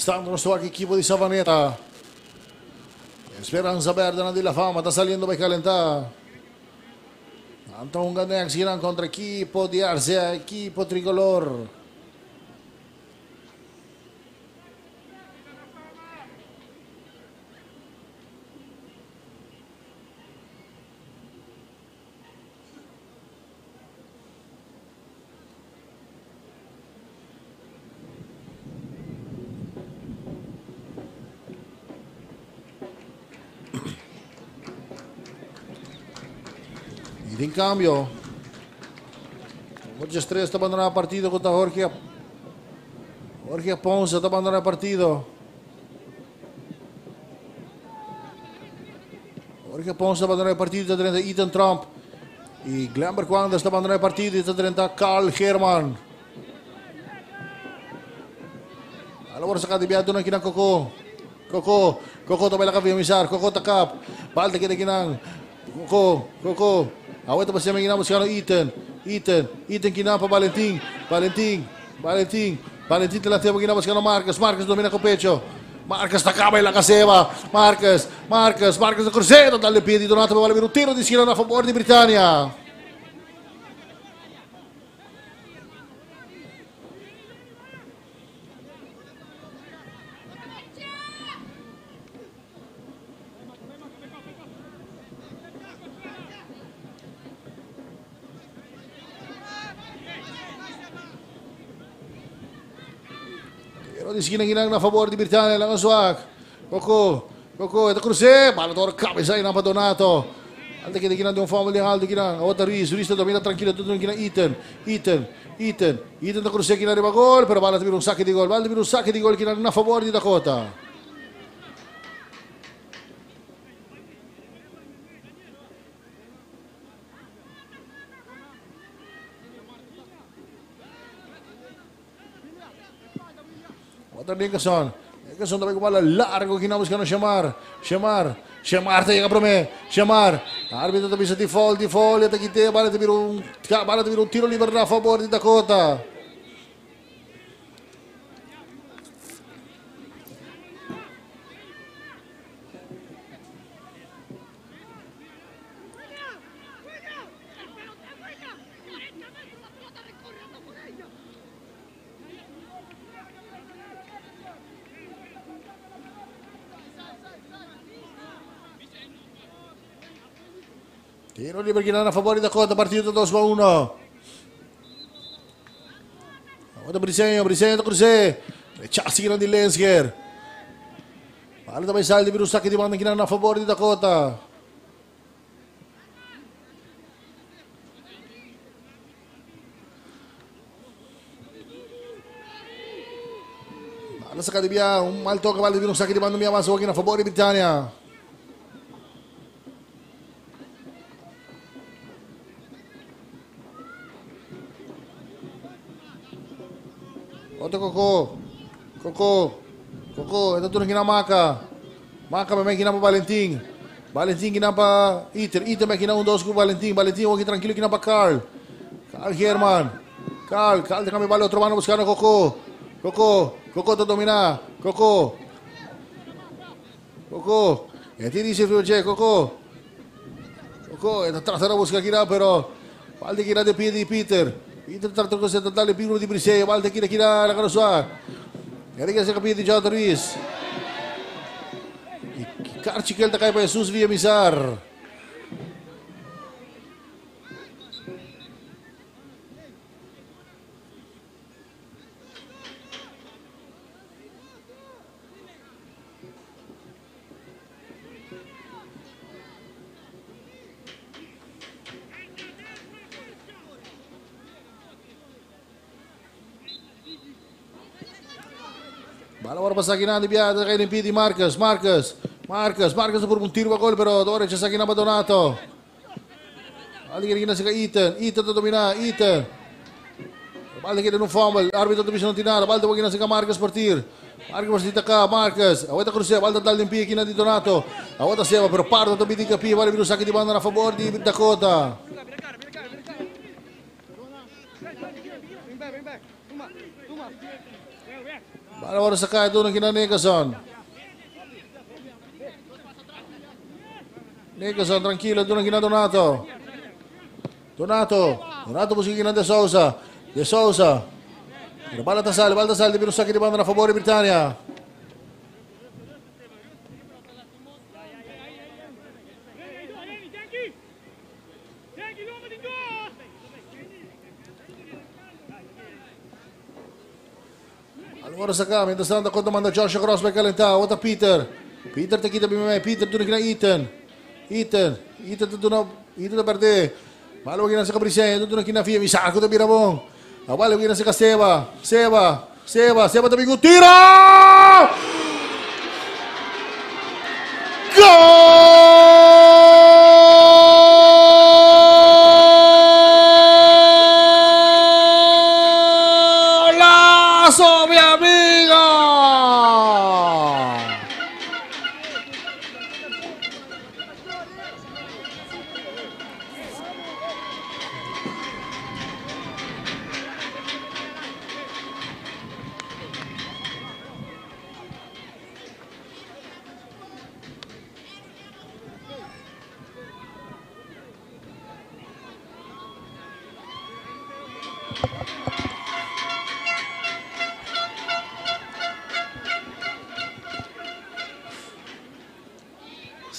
Stando nuestro equipo di Savaneta. Esperanza Verde na Dilla Fama. Está saliendo para calentar. Un grande acción contra equipo di Arce, equipo tricolor. En cambio, Jorge Estrella está abandonando el partido contra Jorge. Jorge Ponce está abandonando el partido. Jorge Ponce abandonando el partido está Ethan Trump. Y Glamber Kwanda está abandonando el partido está Carl Herman. Alam mo sa kinang Koko. Koko. Koko tabay lang ka misar. Koko takap. Kita kinang. Koko. Koko. Awet pa siya may ginamos kano Ethan. Ethan. Ethan kinang pa Valentin. Valentin. Valentin. Valentin tala tiya ginamos kano Marcos. Marcos domina con pecho. Marcos takabay lang kaseva. Marcos. Marcos. Marcos na Cruzeiro. Dalle piedi donato un tiro di sila a favore di Britannia. Ότι σκήνε γίνα γίνα φαβόρ την πυρτιάνε, λέγω σουάκ. Κοκκού, κοκκού, ετε κρουσέ, πάνω τώρα κάμεσα είναι από τον Άτο. Αν δεν κοίτα τον φάμε λίγα άλλο, κοίτα, όταν ρίζ, ρίστε το μήνα τρανκύλο, τότε κοίτα, ήταν, ήταν, ήταν, ήταν το κρουσέ, κοίτα, ρίπα γόλ, πέρα πάνω την πυρουν. También Quezón. Quezón também com bola largo. que não buscando chamar. Chamar. Chamar te llega Promé. Chamar. Árbitro também se default, default. Até que tem. A bola te um, a bola te virou um tiro livre na favor de Dakota. Tiro libero Guilherme a favore da conta, partida 2 a 1. Agora Brisenho, Brisenho do Cruzeiro. Rechace Guilherme de Lensger. Para também sai de saque de banda Guilherme a favore da conta. Para sa Caribbean, um mal toque, vale vir um saque de banda, minha mais a favor de Britânia. Britannia. Oto Koko. Koko. Koko, ito to na ginamaka. Maka may ginapa Valentin. Valentin ginapa Iter. Iter may ginaundos ko Valentin. Valentin, huwag tranquilo ginapa Carl. Carl Herman. Carl, Carl, kami balo otro mano buscando Koko. Koko, Koko to domina. Koko. Koko. E ti dice Fioce, Koko. Koko, e tratta busca kira pero Valde kira de piedi Peter. Peter Ini tertarik terkesan tentang lebih dulu diberi saya. Bal kira-kira anak Rasulullah. Jadi kasih kepi di Jawa Terwis. Karcikel takai Yesus via Misar. Malabora para Saguinani, Biada, Reina impede, Marcas, Marcas, Marcas, Marcas por um tiro a gol, pero agora já Saguinani abandonato. Ali que ainda chega Iten Iten está a dominar, Ethan. Balde que não fumble, árbitro da divisão não tem nada, balde que ainda chega Marcas partir. Marcas partir cá, Marcas, a outra cruzia, balde está a limpia aqui na de Donato. A outra ceba, pero pardo também de capia, vale vir o saque de banda na favor de Dakota. Πάρα μόνο στα κάτω του είναι ο Νίκασον. Νίκασον, τρανκύλο, του είναι ο Νάτο. Το Νάτο, το Νάτο που σκηγεί είναι Σόουσα. Δε Σόουσα. Πάρα τα σάλι, πάρα τα σάλι, την πίνουσα και την πάντα τον φοβόρει η Βρυτάνια. Orsaka, Mendocanda condomanda Josh Gross vai calentar. Outra Peter. Peter tem que ir também. Peter do Negra Ethan. Ethan. Ethan do Não. Ethan da Perde. Maluco na Seca Brisenha. Do Negra Fia. Misaco do Mirabon. Avale ah, na Seca Seba. Seba. Seba. Seba também. Tira! Gol!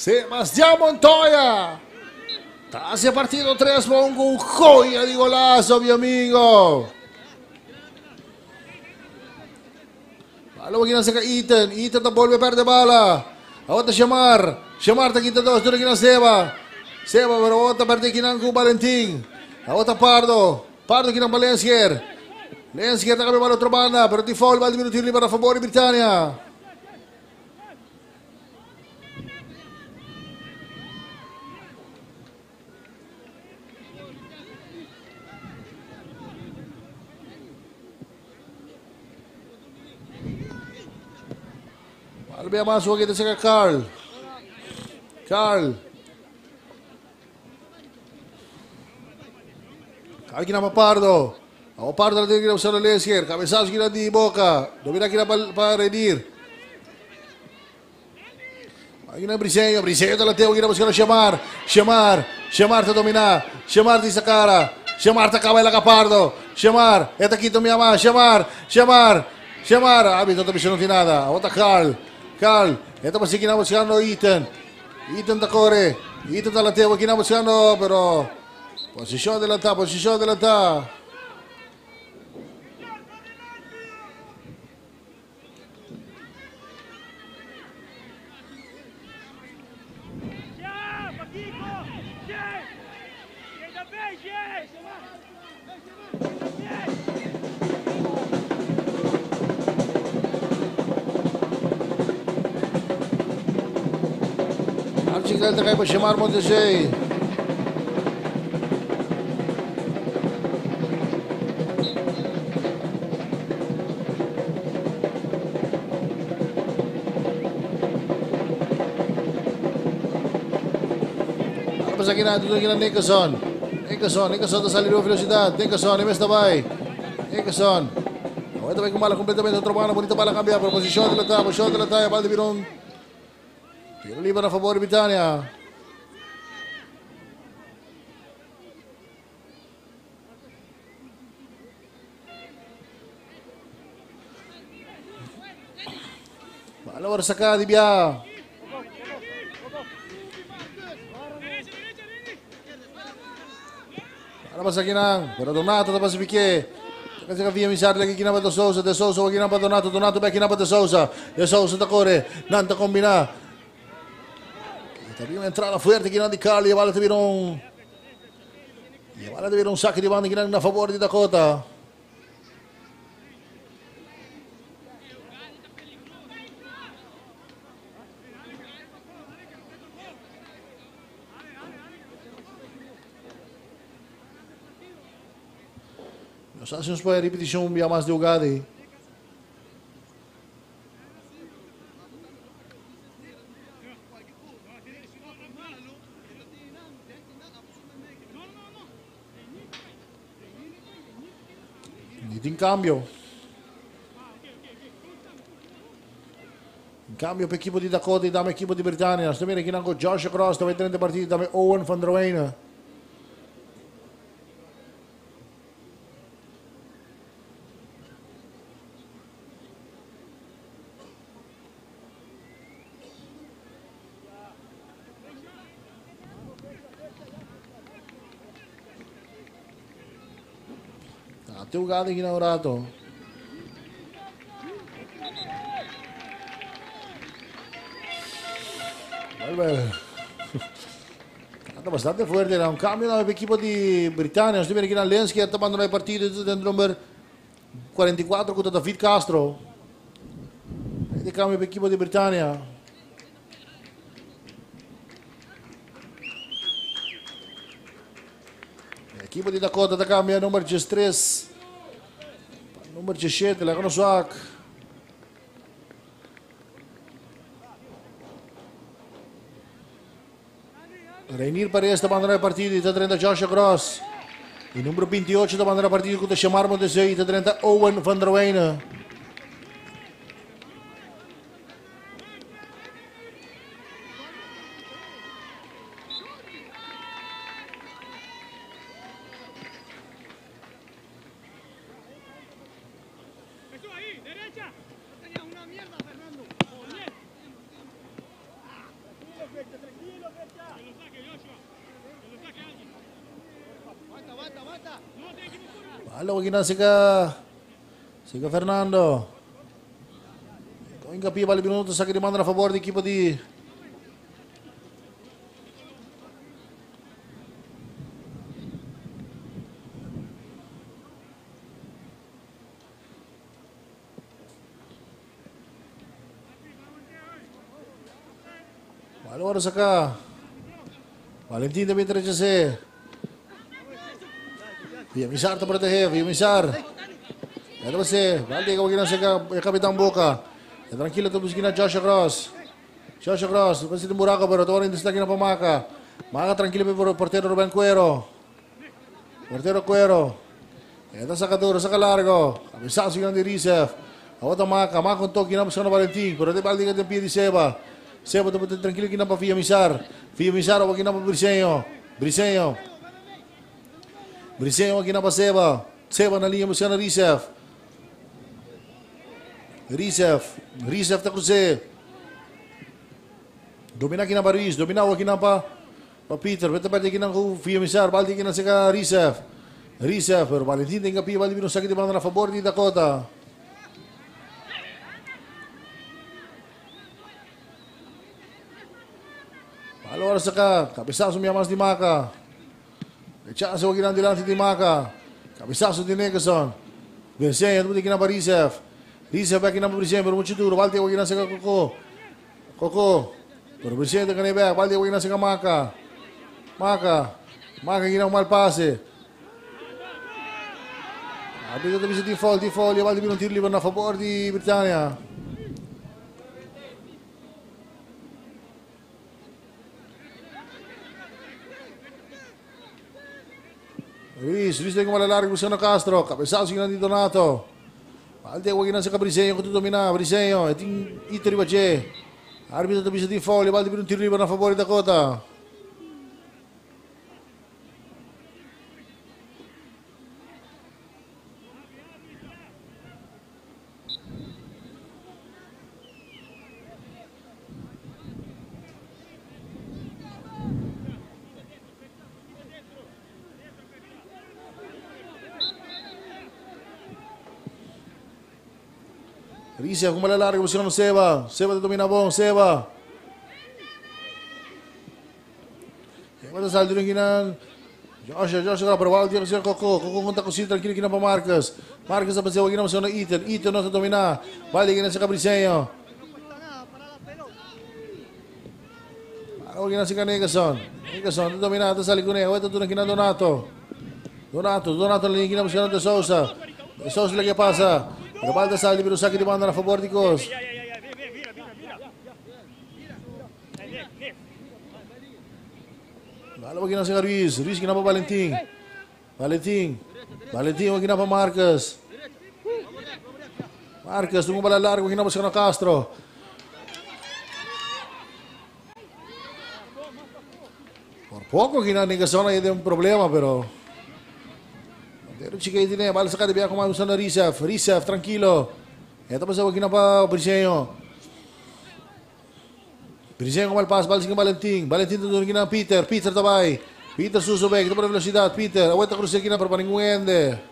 Sebastián Montoya. Hace partido 3 con un joya de golazo, mi amigo. Bala wag na sa Ethan. Ethan na volve perde bala. Awat na Shamar. Shamar ta kita dos. Doon na Seba. Seba pero awat na perde kinang ku Valentin. Awat na Pardo. Pardo kinang Valencier. Valencier na kami bala otro banda. Pero di foul. Baldi minuto yun para favore Britannia. Próbuje masło, kiedy czeka Karl. Carl. Carl. Kina Papardo. Ako Pardo na tingin kina Salo Lesier. Kabesas kina Di Boca. Domina kina Paredir. Aqui na Brisenho, Brisenho da Lateu, aqui na buscando chamar, chamar, chamar a tá dominar, chamar diz a cara, chamar tá cabela capardo, chamar, é daqui também amar, chamar, chamar, chamar, ah, então tá também não tem nada, outra Carl, Carl. Ito pa si kinabuscando Ethan. Ethan Tacore. Ethan talanteo kinabuscando pero posición adelantada, posición adelantada. Chiclete para chamar Montejei. Έπαιζα και του έγινα Νίκασον. Νίκασον, Νίκασον το σαλιρίο φιλοσιτά. Νίκασον, είμαι στο πάει. Νίκασον. Εδώ έχουμε άλλα κουμπέτα με τον τρομάνα, μπορεί τα πάλα καμπιά. Προποσισιόν τελετά, ποσιόν τελετά, επάντη πυρών. Tiro libero a favore Vitania. Allora Saka di Bia. Para Masakinang, para Donato da Pacifique. Κάτσε καβία μισάρ, και κοινά με τον Σόουσα, Τε Σόουσα, κοινά με τον Νάτο, τον Νάτο μπαίνει κοινά με το Σόουσα. Τε Σόουσα τα κόρε, να τα κομπινά. De Souza takore. Nanta combina. Tabi yung entrada fuerte kinang di Carly. Wala tabi nung... Wala tabi nung sakit di banda kinang na favor di Dakota. Los hacemos para repetición ya más de Ugadi. Niet in cambio. In cambio per equipo di Dakota dame equipo di Britannia. Sto bene con Josh Cross, dove 30 partite, dame Owen van der Weyne. Matteo Galli inaugurato. Tanto bastante fuerte, era un cambio del equipo di Britannia. Steven Ginalens che ha a le partite del numero 44 contro David Castro. Vedi cambio per equipo di A Equipa de Dakota da Câmara, número 3 Număr 6 de la Grozoac. Reinir Perez të bandera e partidit të 36 Gros. I numër 28 da bandera e partidit ku të shëmarmën të zëjë 30 Owen Vëndrojnë. Equivoques. Halo, wag na sika sika Fernando. Kung kapi bali minuto sa kinimanda na favor di equipo di Malo oras ka. Valentín de Mitre Jose. Villamizar está protegido, Villamizar. Era é você, vale que você é capitão Boca. É tranquilo, tu busquina Josh Gross. Josh Gross, você tem buraco, pero agora ainda está aqui na Pamaca. Maga tranquilo para o porteiro Rubén Cuero. Porteiro Cuero. É saca duro, saca largo. Cabeçaço grande Rizef. A outra maca, maca um toque na buscando Valentim. Pero de balde que tem pie de Seba. Seba, tranquilo que não para Via Villamizar, o aqui não para Brisenho. Brisenho. Βρίσει αν κοινά πασέβα, τσέβα να λύνει μουσιανό ρισέφ, ρισέφ, ρισέφ τα κρουσέ. Δομήνα κοινά μπαριστ, Δομήνα ως κοινά πα, πα Πίτερ. Βέβαια παρέκιναν κου φίο μισάρ, βαλείκιναν σε κα ρισέφ, ρισέφ, βαλείκιναν την καπί, βαλείκιναν στην καριφαμπόρ την τακότα. Πάλο αρσεκά, καπεισάς όμοια μας δημάκα. Chance wakilang dilang titimaka. Cabezazo di Nicholson. Bersen yang terpenting kenapa Rizef. Rizef back kenapa Bersen bermuncutur. Balti wakilang seka Koko. Koko. Berbersen dengan Ebek. Balti wakilang seka Maka. Maka. Maka ginang malpase. Ha tentato di foul, di foglio, Valdi per un favore di Britannia. Luis, Luis na kumalalaring Luciano Castro. Kapesasin na dito nato. Alde, huwag na sa Cabriseño. Kututumina, Briseño. Iting ito riba, Che. Arbitro tabisa di foul. Ibaldi per un tiro libero a favore Dakota. Delícia, arruma ela larga, posiciona no Seba. Seba domina bom, Seba. Remata sai duro aqui na. Jorge, Jorge agora para o Aldo, Jorge Cocô. Cocô conta consigo, tranquilo aqui na para Marcas. Marcas apareceu aqui na posição Iter. Iter não está a dominar. Vai aqui nessa Cabricenho. Parou aqui nessa Negasson. Negasson, está dominado, está saindo com ele. Está tudo aqui na Donato. Donato, Donato ali aqui na posição de Sousa De Souza que passa. Pero Baldassarre libero saque di banda a favore di Cos. Ja, ja, ja, ja, vira, vira, vira, vira. Nej, ner, ner. Lalo wag ginang si Ruiz. Ruiz ginang pa Valentin. Valentin. Valentin wag ginang pa Marcus. Marcus, tungo bala largo, ginang pa si Castro. Por poco ginang ni Gasona yun yung problema, pero... Pero chica yun eh, bala sa kati, biya kumain sa na Rizaf. Rizaf, tranquilo. Eto pa sa wag pa Briseño. Briseño kumalpas, bala sige Valentin. Valentin tutulong ginang Peter. Peter tabay. Peter susubek, ito pa na velocidad. Peter, awet na krusya ginang para paningwende. Bala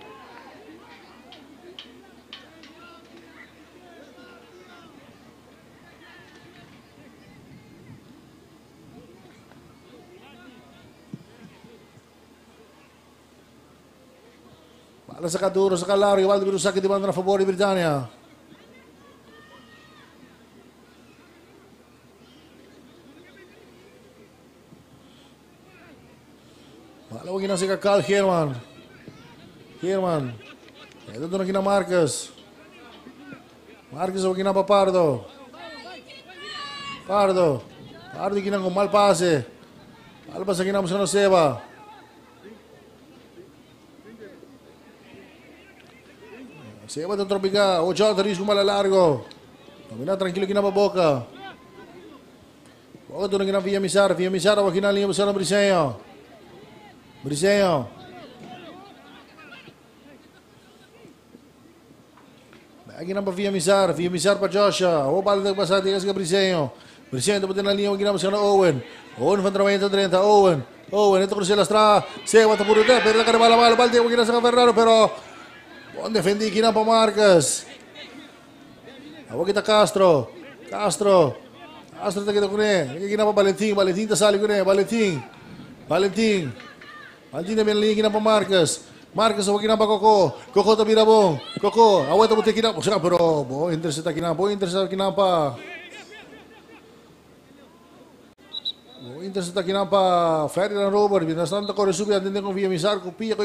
Αλλά σε κατούρο, σε καλάριο, βάλτε με το σάκι την πάντα να Βρυτάνια. Παλό γίνα σε κακάλ, Χέρμαν. Χέρμαν. Εδώ τον γίνα Μάρκες. Μάρκες από γίνα από Πάρδο. Πάρδο. Πάρδο γίνα κομμάλ πάσε. Πάλι πάσε γίνα μου σε νοσέβα. Πάρδο. De tropica, o John risco mala largo. Domina tranquilo que na boca. Boca tu na via misar, via misar wa kinali mo sa Briseño. Briseño. Lagi na pa via misar, via misar pa Joshua. O bala de pasada tigas ka Briseño. Briseño dapat na linha ginamos sa Owen. Owen van 30 30 Owen. Owen ito cruce la stra. Seba ta puro te, pero la cara bala bala balde wa ginasa Ferraro pero Bom defendi aqui na Marcas. Kita Castro. Castro. Castro ta kita kune. Aqui na pa Valentin. Valentin ta sali kune. Valentin. Valentin. Valentin na minalingin na pa Marcas. Marcas awag na pa Coco. Coco ta birabong. Coco. Awag ta buti kina. Usa pero bo interest ta kina. Bo interest ta kina pa. Bo interest ta kina pa. Ferdinand Robert. Binasan ta ko resubi andin ko via misar ko pia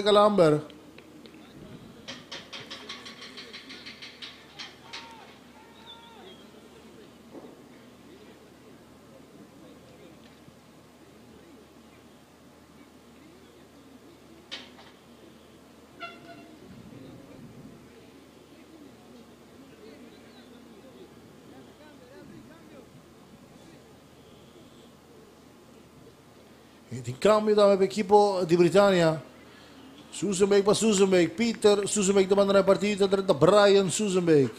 την κάμιδα με equipo di Britannia. Susenbeek was Susenbeek, Peter Susenbeek domanda una partita, Brian Susenbeek.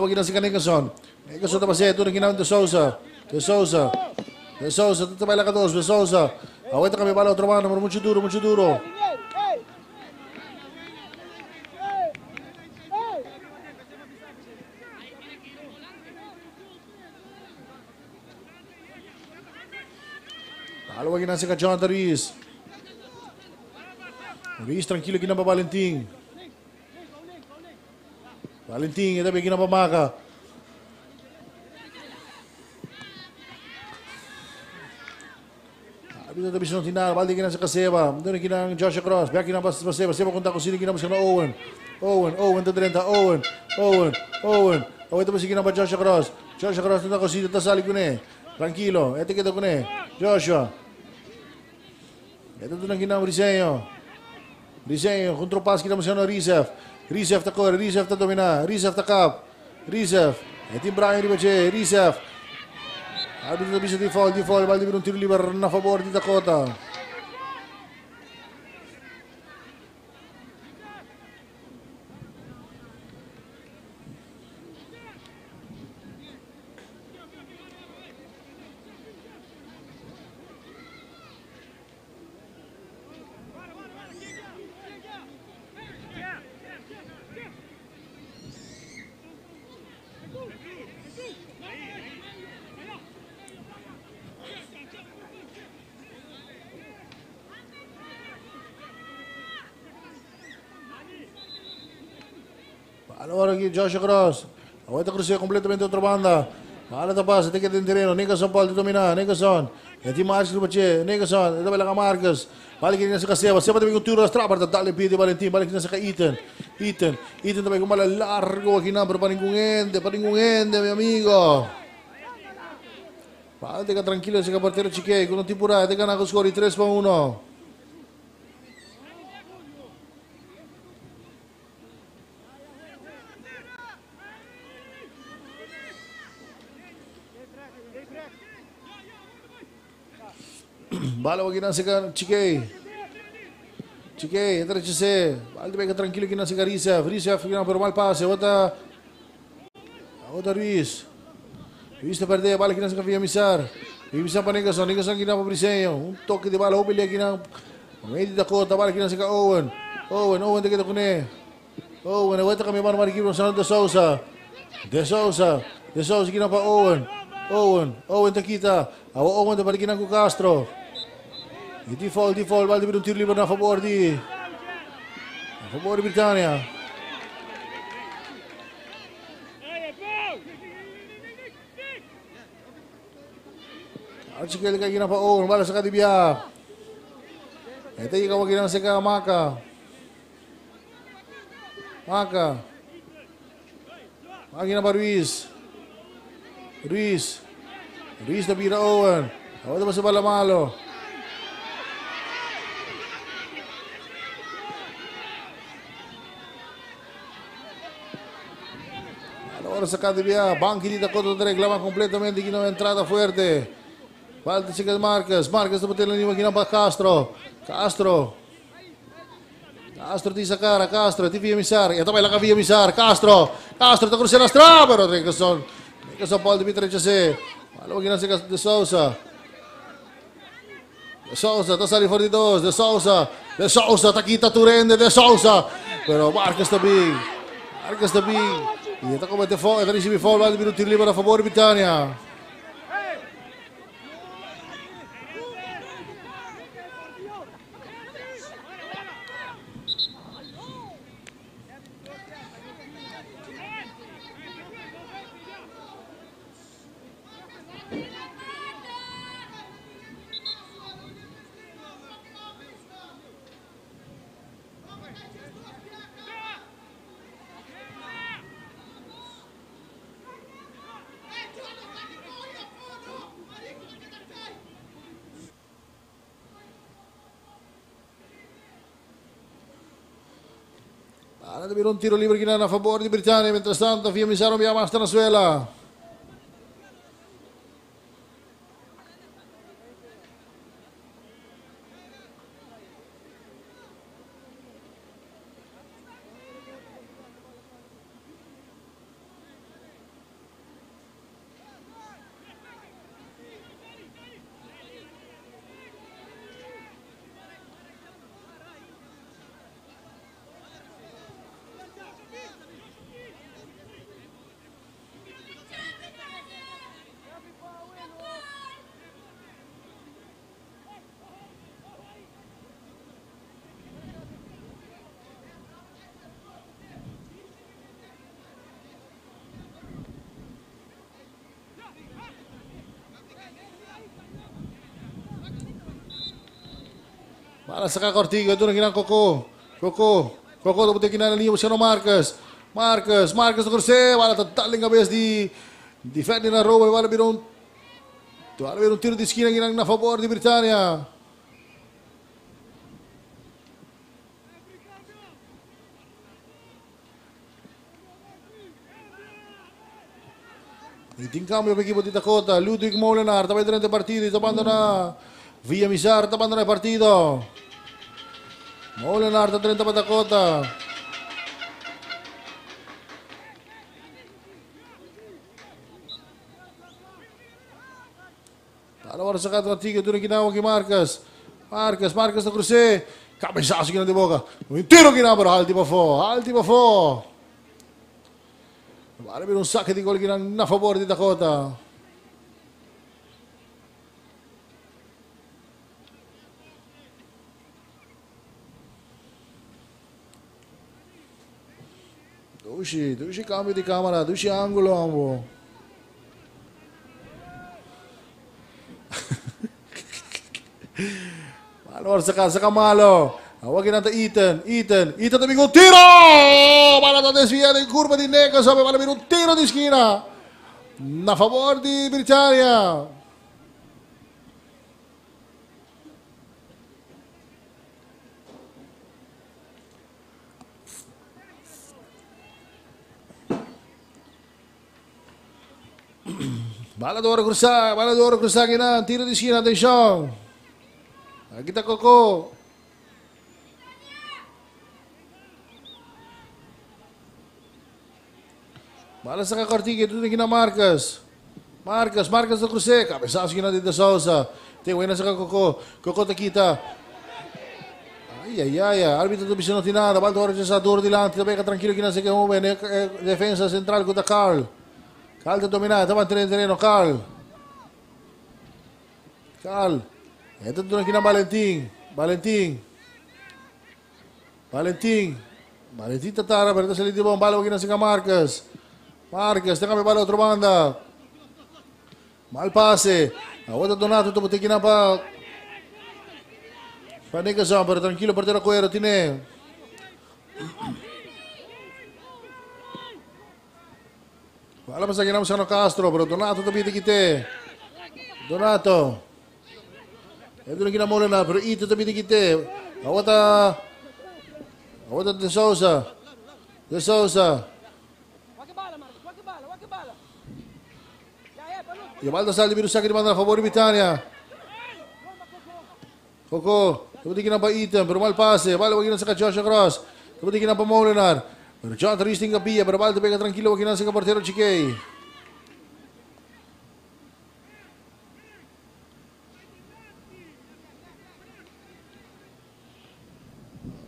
Huwag ginasikan Nicholson. Nicholson tapos siya. Ito na ginawa de Souza. De Souza. De Souza. Tatabay lang katos. De Souza. Aguenta kami pala. Otro mano. Mucho duro. Mucho duro. Alawagin na si Jonathan Ruiz. Ruiz tranquilo aqui na Valentim. Valentin, kita bigyan ng pamaka. Abis na tabis ng tinara, balde ginan sa Kaseba. Doon ang ginang Joshua Cross, biyak ginang sa Kaseba. Seba kung tako sino ginang sa Owen. Owen, Owen, to 30, Owen, Owen, Owen. Oh, Owen tapos ginang pa Joshua Cross. Joshua Cross, tako sino tasali ko na. Eh. Tranquilo, ete kita ko na eh. Joshua. Ito doon ang ginang Rizeo. Rizeo, kontropas ginang sa ano, Rizef. Ρίζεφ τα κόρη, Ρίζεφ τα ντομινά, Ρίζεφ τα καπ. Ρίζεφ, έτσι Μπράιν Ρίπετζε, Ρίζεφ. Αν δεν το πείσε τη φόλ, τη φόλ, πάλι την πίνουν τη Λίβερ, να φοβόρει την Τακότα. Agora aqui Josh Cross. Aguenta a cruzeia completamente outra banda. Olha a passa, tem que ter terreno. Nicholson pode dominar. Nicholson. É de Marques do Bache. Nicholson. É da Bela Marques. Vale que nessa caceba. Sempre também com o Tiro Strabarda. Dale pide Valentim. Vale que nessa Ethan. Ethan. Ethan também com bola largo aqui não. Para nenhum ende. Para nenhum ende, meu amigo. Vale, fica tranquilo. Esse carteiro Chiquei. Com o Tipurá. Tem que ganhar o score 3 para 1. Bala aqui na cigarra, Tiquei. Tiquei, entra Tise. Balde pega tranquilo aqui na cigarriça. Frisia, final para o mal passe. Outra. Outra Ruiz. Ruiz te tá perdeu, bala aqui na cigarra, Missar. Missar para Nicholson, Nicholson aqui na Fabricenho. Um toque de bala, Obelha aqui na. Meio da cota, bala aqui na cigarra, Owen. Owen, Owen tem que tocar. Owen, aguenta com a minha mano, Marquinhos, Gonçalo de Souza. De Souza. De Souza aqui na para Owen. Owen, Owen tá te quita. Tá? Owen te para aqui na Castro. Il default, default, vale per un tiro libero a favore di... a favore Britannia. Archie kay ginapaon, bala sa kadibya. Ito yung kawaginan sa ka, Maka. Maka. Maka ginapa Ruiz. Ruiz. Ruiz na Bira Owen. Awad ba sa balamalo? Ruiz. Saca de vía, Banqui di Dakota reclama completamente que no entrada fuerte. Falta chica de Marques, Marques depois tem ali aqui para Castro. Castro. Castro di Sakara, Castro, di via Misar. E também lá via Misar, Castro. Castro está cruzando a strada, pero Nicholson. Nicholson Paul de Mitre. Malo que não se de Sousa. De Sousa, está salindo fora de dois, de Sousa. De Sousa, está aqui, está Turende, de Sousa. Pero Marques bem. Marques Γιατί εδώ κομμετε φορ, εδώ είσαι με φορ βάζεις μινουτιρίματα να φοβούρευται άνια. Vira un tiro libero che a favore di Britannia, mentre stanno via Misano via Mastanasuela. Para sa kakortiga, doon ang ginang Coco. Coco, Coco, tapos yung kinalaliyo siya marcus marcus marcus Marcos na kurse, wala tataling kabes di di Ferdinand Rowe, wala binong wala binong tiro di skina ginang na favor di Britania. E din cambio per equipo di Dakota, Ludwig Molenar, da vedere partiti, da na sta abbandona il partito. Molenar, sta 30 per Dakota. Dalawa na sa katratiga, doon ang ginawa kay Marcus. Marcus, Marcus na kruse. Kabesaso ginawa di boka. Yung tiro ginawa, halti pa fo, halti pa fo. Vale per un sacco di gol non a favore di Dakota. Duci, Duci cambio di camera, Duci angolo ambo. Malor, saka, saka malo. Hawagin natin Ethan, Ethan, Ethan tumingin tiro! Malata desviata in curva di Neca, sape pala un tiro di schiena. Na favor di Britannia. Bala do hora cruzar, bala do hora cruzar, Guinan, tiro de esquina, atenção. Aqui está Cocô. Bala sa kakartike, tudo aqui na Marcas. Marcas, Marcas do Cruzeiro, cabeçaço aqui na Dida Souza. Tem o Enas com Cocô, Cocô tá Taquita. Tá. Ai, ai, ai, árbitro do Bichino Tinada, bala do hora cruzador, dilante, também tranquilo aqui na Sequemume, é, é, é, defensa central com o Carl. Carl te dominata. Davanti nel terreno Carl. Carl. Ito doon kina Valentin. Valentin. Valentin. Valentin tatara. Pero sa liti mo. Bala kina sa Marcos. Marquez, déjame para la otra banda. Mal pase. Aguanta Donato, tu que pa. Panicazón, pero tranquilo, portero Cuero, tiene. Allora basta che non siano Castro, però Donato capite chi te. Donato. E tu kina mole na, pero ito tapiti kite. Awata. Awata de Sousa. De Sousa. Yamalda Sali biru sakit mana favori Bitania. Koko, tapiti kina pa item, pero mal pase. Bale wagina sa Joshua Cross. Tapiti kina pa mole na. John Tristing kapia, pero bala pega tranquilo nasa ka portero.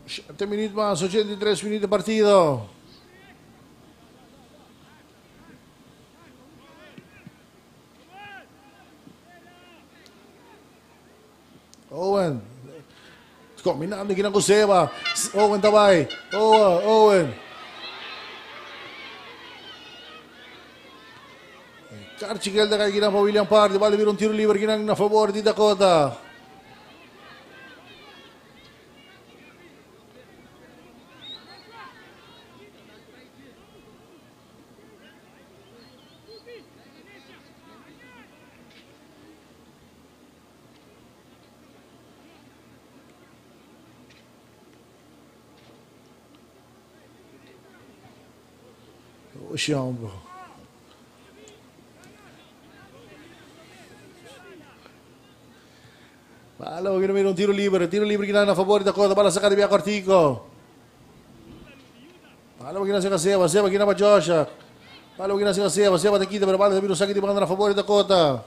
Siete minuti más, 83 minutos de partido. Owen. Combinando aqui na Coseba. Owen tabay. Owen, Owen. Cartigal da esquina para William Pardo. Vale vir um tiro livre que na a favor de Dakota. É o un tiro libre. Tiro libre que dan a favor y tocó la bala sacar de Cortico. Πάλι που γίνασε Σέβα, Σέβα γίνα Πατζόσα. Πάλι που γίνασε Σέβα, Σέβα τα κοίτα, περπάτε, θα πήρε ο Σάκη την πάντα να φαβόρει τα κότα.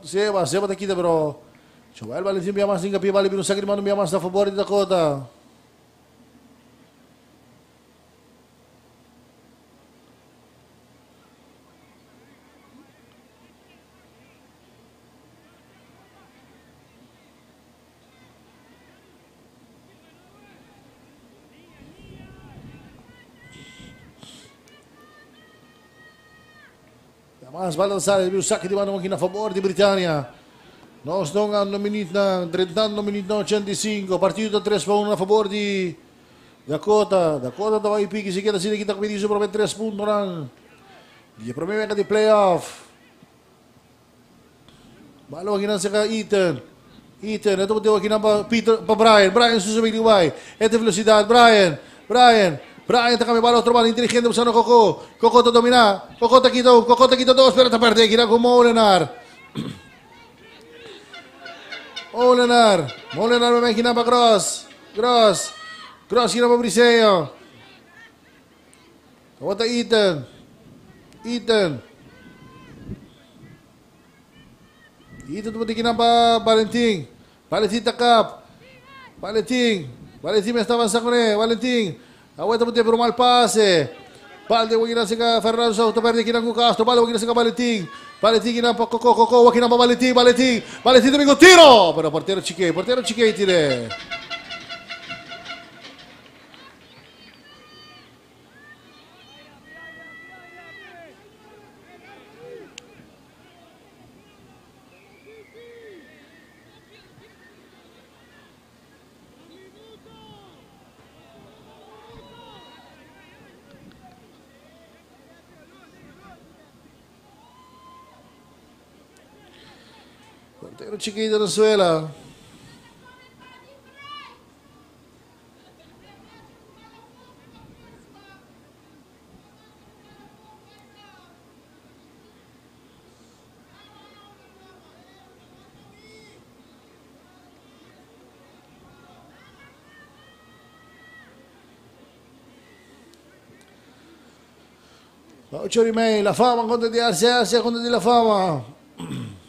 Σέβα, Σέβα τα κοίτα, περό. Σοβάλ, πάλι θύμια μας, πάλι πήρε ο Σάκη. Ang sbalanzare più sacchi di mano macchina a favore di Britannia. No, Sdong hanno minuto, 31 minuto 95, partito 3 a 1 a favore di Dakota. Dakota давай пики, сега да си да ги такви дизо промен 3 пункто ран. Ги промен кади плейоф. Бало ги сега Итан. Итан, ето го дела ги на Питер, па Брайан. Брайан се забеги Ете велосидад, Брайан. Брайан. Brian está cambiando para otro balón inteligente usando Coco. Coco te domina. Coco te quitó. Coco te quitó todo. Espera esta parte. Gira con Molenar. Molenar. Molenar me imagina para Cross. Cross. Cross gira para Briseño. Aguanta Ethan. Ethan. Ethan tumatikin para Valentín. Valentín tacap. Valentín. Valentín me está avanzando con él. Valentín. Valentin. Awet mo pero mal pase. Balde wag na sika Fernando Souto perde kinang Castro. Balde sika Valentin. Valentin kinang pa Coco Coco wag kinang pa Valentin. Valentin. Valentin domingo tiro. Pero portero Chique. Portero Chique tire. chiqui de Venezuela. Ocho y la fama, contra di Arce, Arce, contra de la fama.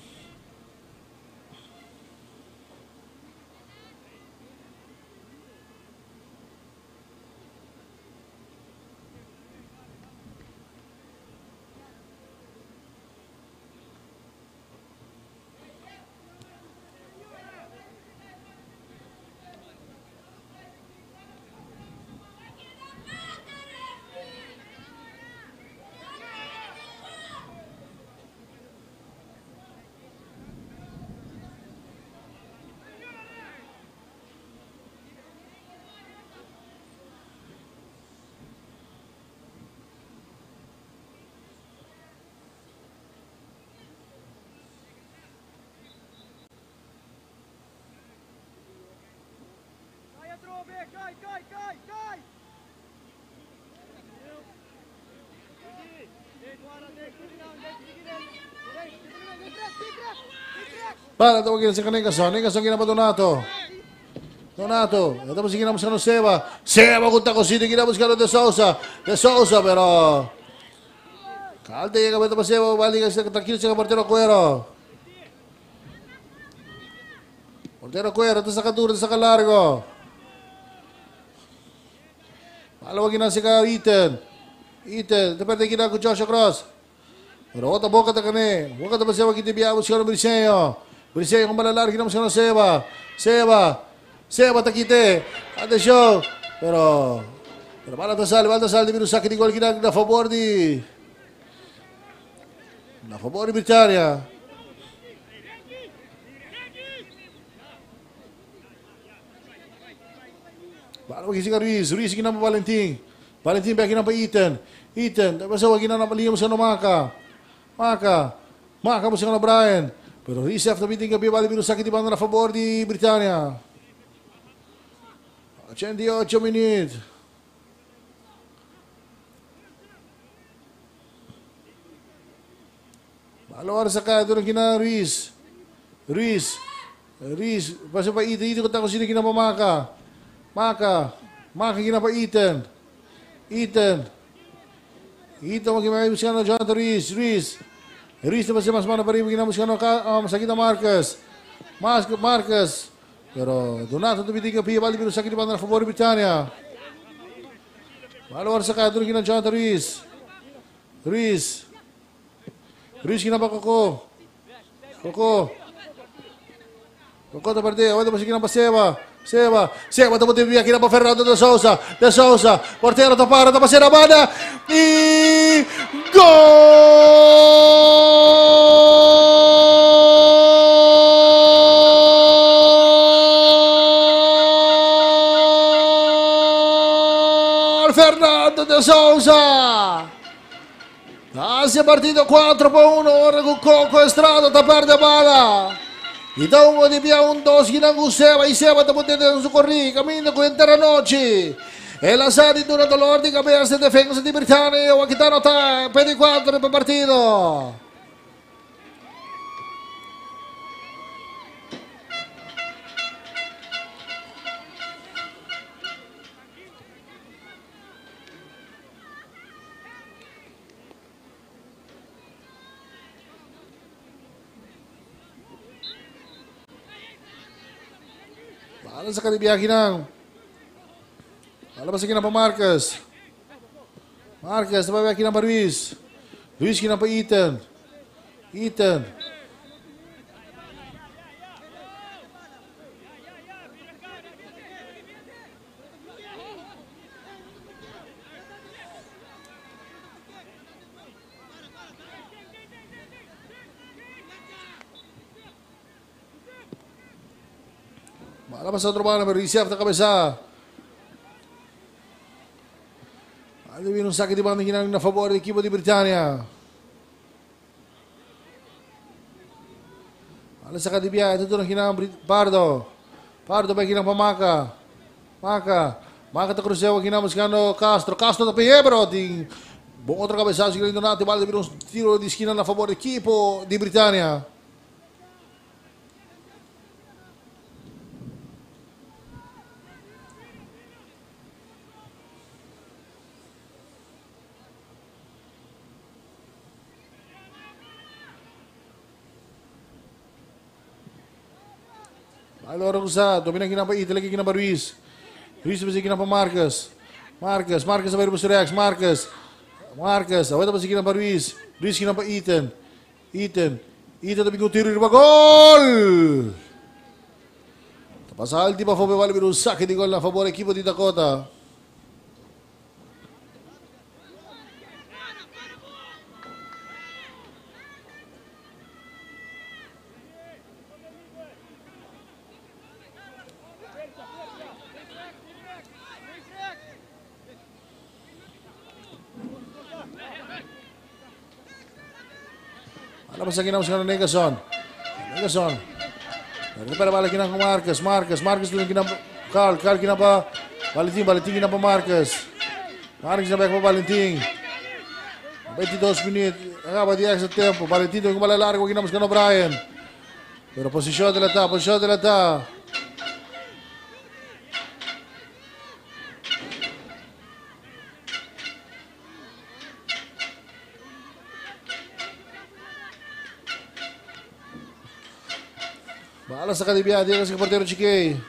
Para tawagin si Kanekaso. Kanekaso ginapa Donato. Donato. Si ginamos ka Seba. Seba kung tako sino ginamos ka de Sousa. De Sousa pero... Kalte yung kapit pa Seba. Bali ka tranquilo sa Portero Cuero. Portero Cuero. Ito sa kaduro. Ito sa kalargo. Palawagin na si ka Ethan. Ethan. Ito pwede ginagawa ko Joshua Cross. Pero wata boka ta kani. Boka ta Seba kiti biya mo siya ng Briseo. Polisiya ang malalari, ginamas ka ng Seba. Seba. Seba Takite. Atensyon. Pero, pero Baltasar, Baltasar di Mirusaki di gol ginag na favor di na favor di o Para magisi ka Ruiz. Ruiz ginama Valentin. para ba ginama Ethan. Ethan. Tapos wag ginama Liam sa Maka. marca Maka mo siya na Brian. Pero Risef da meeting abbia vale Mirosaki di bandana a favore di Britania. Accendi 8 minuti. Lawan sakaya turun kina Riz. Riz. Riz. Basta pa ite. Ite ko tako sino kina Maka. Maka. Maka kina pa Ethan. Ethan. Ethan mo kina Jonathan Riz. Riz. Riz Sebastião mana Pariba, que não chegou no Marcus, Marques. Marques. Pero Donato tiga ang balik pero sakit naman ng favor Britanya. Malawar sa kadro ng Jonathan Riz, Riz Ruiz kinapa Koko. Koko. Koko taparte. Awad pa siya kinapa Seba. Seba, Seba tapos din via kina pa Fernando de Souza. De Souza, portero tapara, tapos na banda. E gol! Fernando de Souza! Hacia partido 4 por 1, ora con Coco Estrada, tapar de bala. Itaw mo di biyang unto, sinang usera, isera, tapote na sukuri, kami na kwenta na noche. E la sa di Dura Dolor di Gaberse defensa di Britannia, o a Wakitano 3, per quattro per partito. Olha essa academia aqui não. Olha para aqui Marcus? para Marcas. Marcas, vai aqui não para Luiz. Luiz Ethan. Ethan. Αλλά πάσα τον τρόπο να περιγησία αυτά καμπεσά. Αν δεν βίνουν σάκη την πάντα γίνανε να φοβόρει εκεί από την Πριτάνια. Αλλά σάκα την πιάει, δεν τον γίνανε πάρτο. Πάρτο πέγινε από Μάκα. Μάκα. Μάκα τα κρουσεύω, γίνανε όμως γίνανε ο Κάστρο. Κάστρο το πήγε έμπρο την... Μπορώ να τραγαπεσάζει και λέει τον Άτι, πάλι δεν πήρουν στήρο τη σκήνα να φοβόρει εκεί από την Πριτάνια. Άλλο Ραγουσά, το μήνα εκείνα ήθελε και εκείνα παρουή. Ρουή έπαιζε εκείνα από Μάρκας. Μάρκας, Μάρκας θα πάρει προ Μάρκες, Μάρκας. Μάρκας, αυτό έπαιζε εκείνα παρουή. Ρούις. εκείνα από Ίτεν. Ίτεν, Ίτεν το πικρό τύριο, λοιπόν, γκολ. Τα πασάλ, τι παφό, πεβάλλει πυρουσάκι την κόλλα, φαμπορ εκεί από την τακότα. Κάπως εκεί να μου σηκώνει ο Νίκεσον. Νίκεσον. Εδώ πέρα βάλε κοινά από Μάρκες. Μάρκες, Μάρκες του είναι κοινά από... Καλ, Καλ κοινά από... Βαλιντίν, Βαλιντίν κοινά από Μάρκες. Μάρκες να παίξει από Βαλιντίν. Μπέτει το σπινί. Αγάπα, διάξε το τέμπο. Βαλιντίν το έχουμε βάλει λάργο κοινά από σηκώνει ο Μπράιεν. Τώρα, ποσισιότε λετά, ποσισιότε λετά. Alas sa kadibiya, dito si Portero Chikay.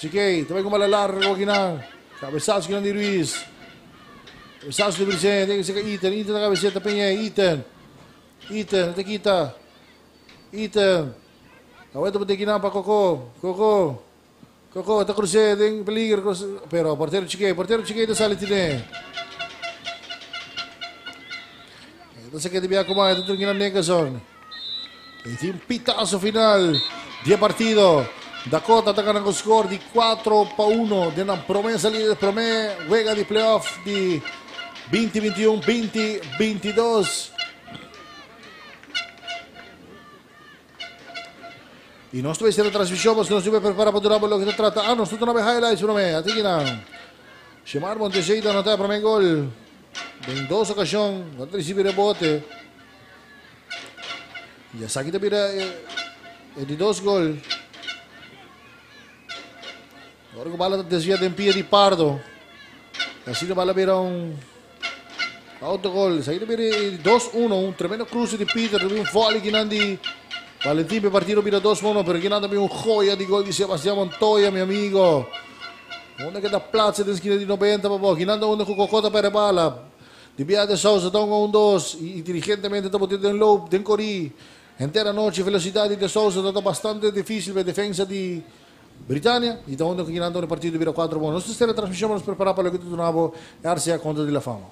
Chikay, tabay kong malalar, huwag na. Kabesazo ka ni Ruiz. Kabesazo ni Vicente, tingin siya ka Ethan. Ethan na kabeseta pa niya, Ethan. Ethan, natakita. Ethan. Kawai ito pati kinapa, Coco. Coco. Coco, ito kruse, ting peligro. Pero, Portero Chikay, Portero Chikay, ito salit din eh. Ito sa kadibiya kumain, ito tingin ang Negason. Ito di un pitazo final di partido. Dakota atacan con score di 4 pa 1 di una promessa leader promè Vega di playoff di 2021-2022. Y no estuve haciendo transmisión, pues no estuve preparado para lo que se trata. Ah, no estuve una highlights, para mí. Así que nada. Shemar Montesita anotó para mí gol. En dos ocasiones, no recibe rebote. Ya sa kita pira eh, eh, di dos gol. Agora que bala desvia de pia di Pardo. Assim bala pira um autogol. Pira eh, 2-1, un tremendo cruce di Peter, un volley ginandi Valentín per partito pira 2-1, pero ginandi un joya di gol di Montoya, mi amigo. Una che da plaza di schiena di 90 pa po. Ginando una con cocota per bala. Di Bia de Sousa, un dos. Inteligentemente está botando en low, den Cori. Intera noite, velocidade de Souza está bastante difícil para a defesa de Britânia. E da onde que andam no partido vira 4 bom. Nós temos a transmissão para nos preparar para o que tudo novo. Arce a conta de la fama.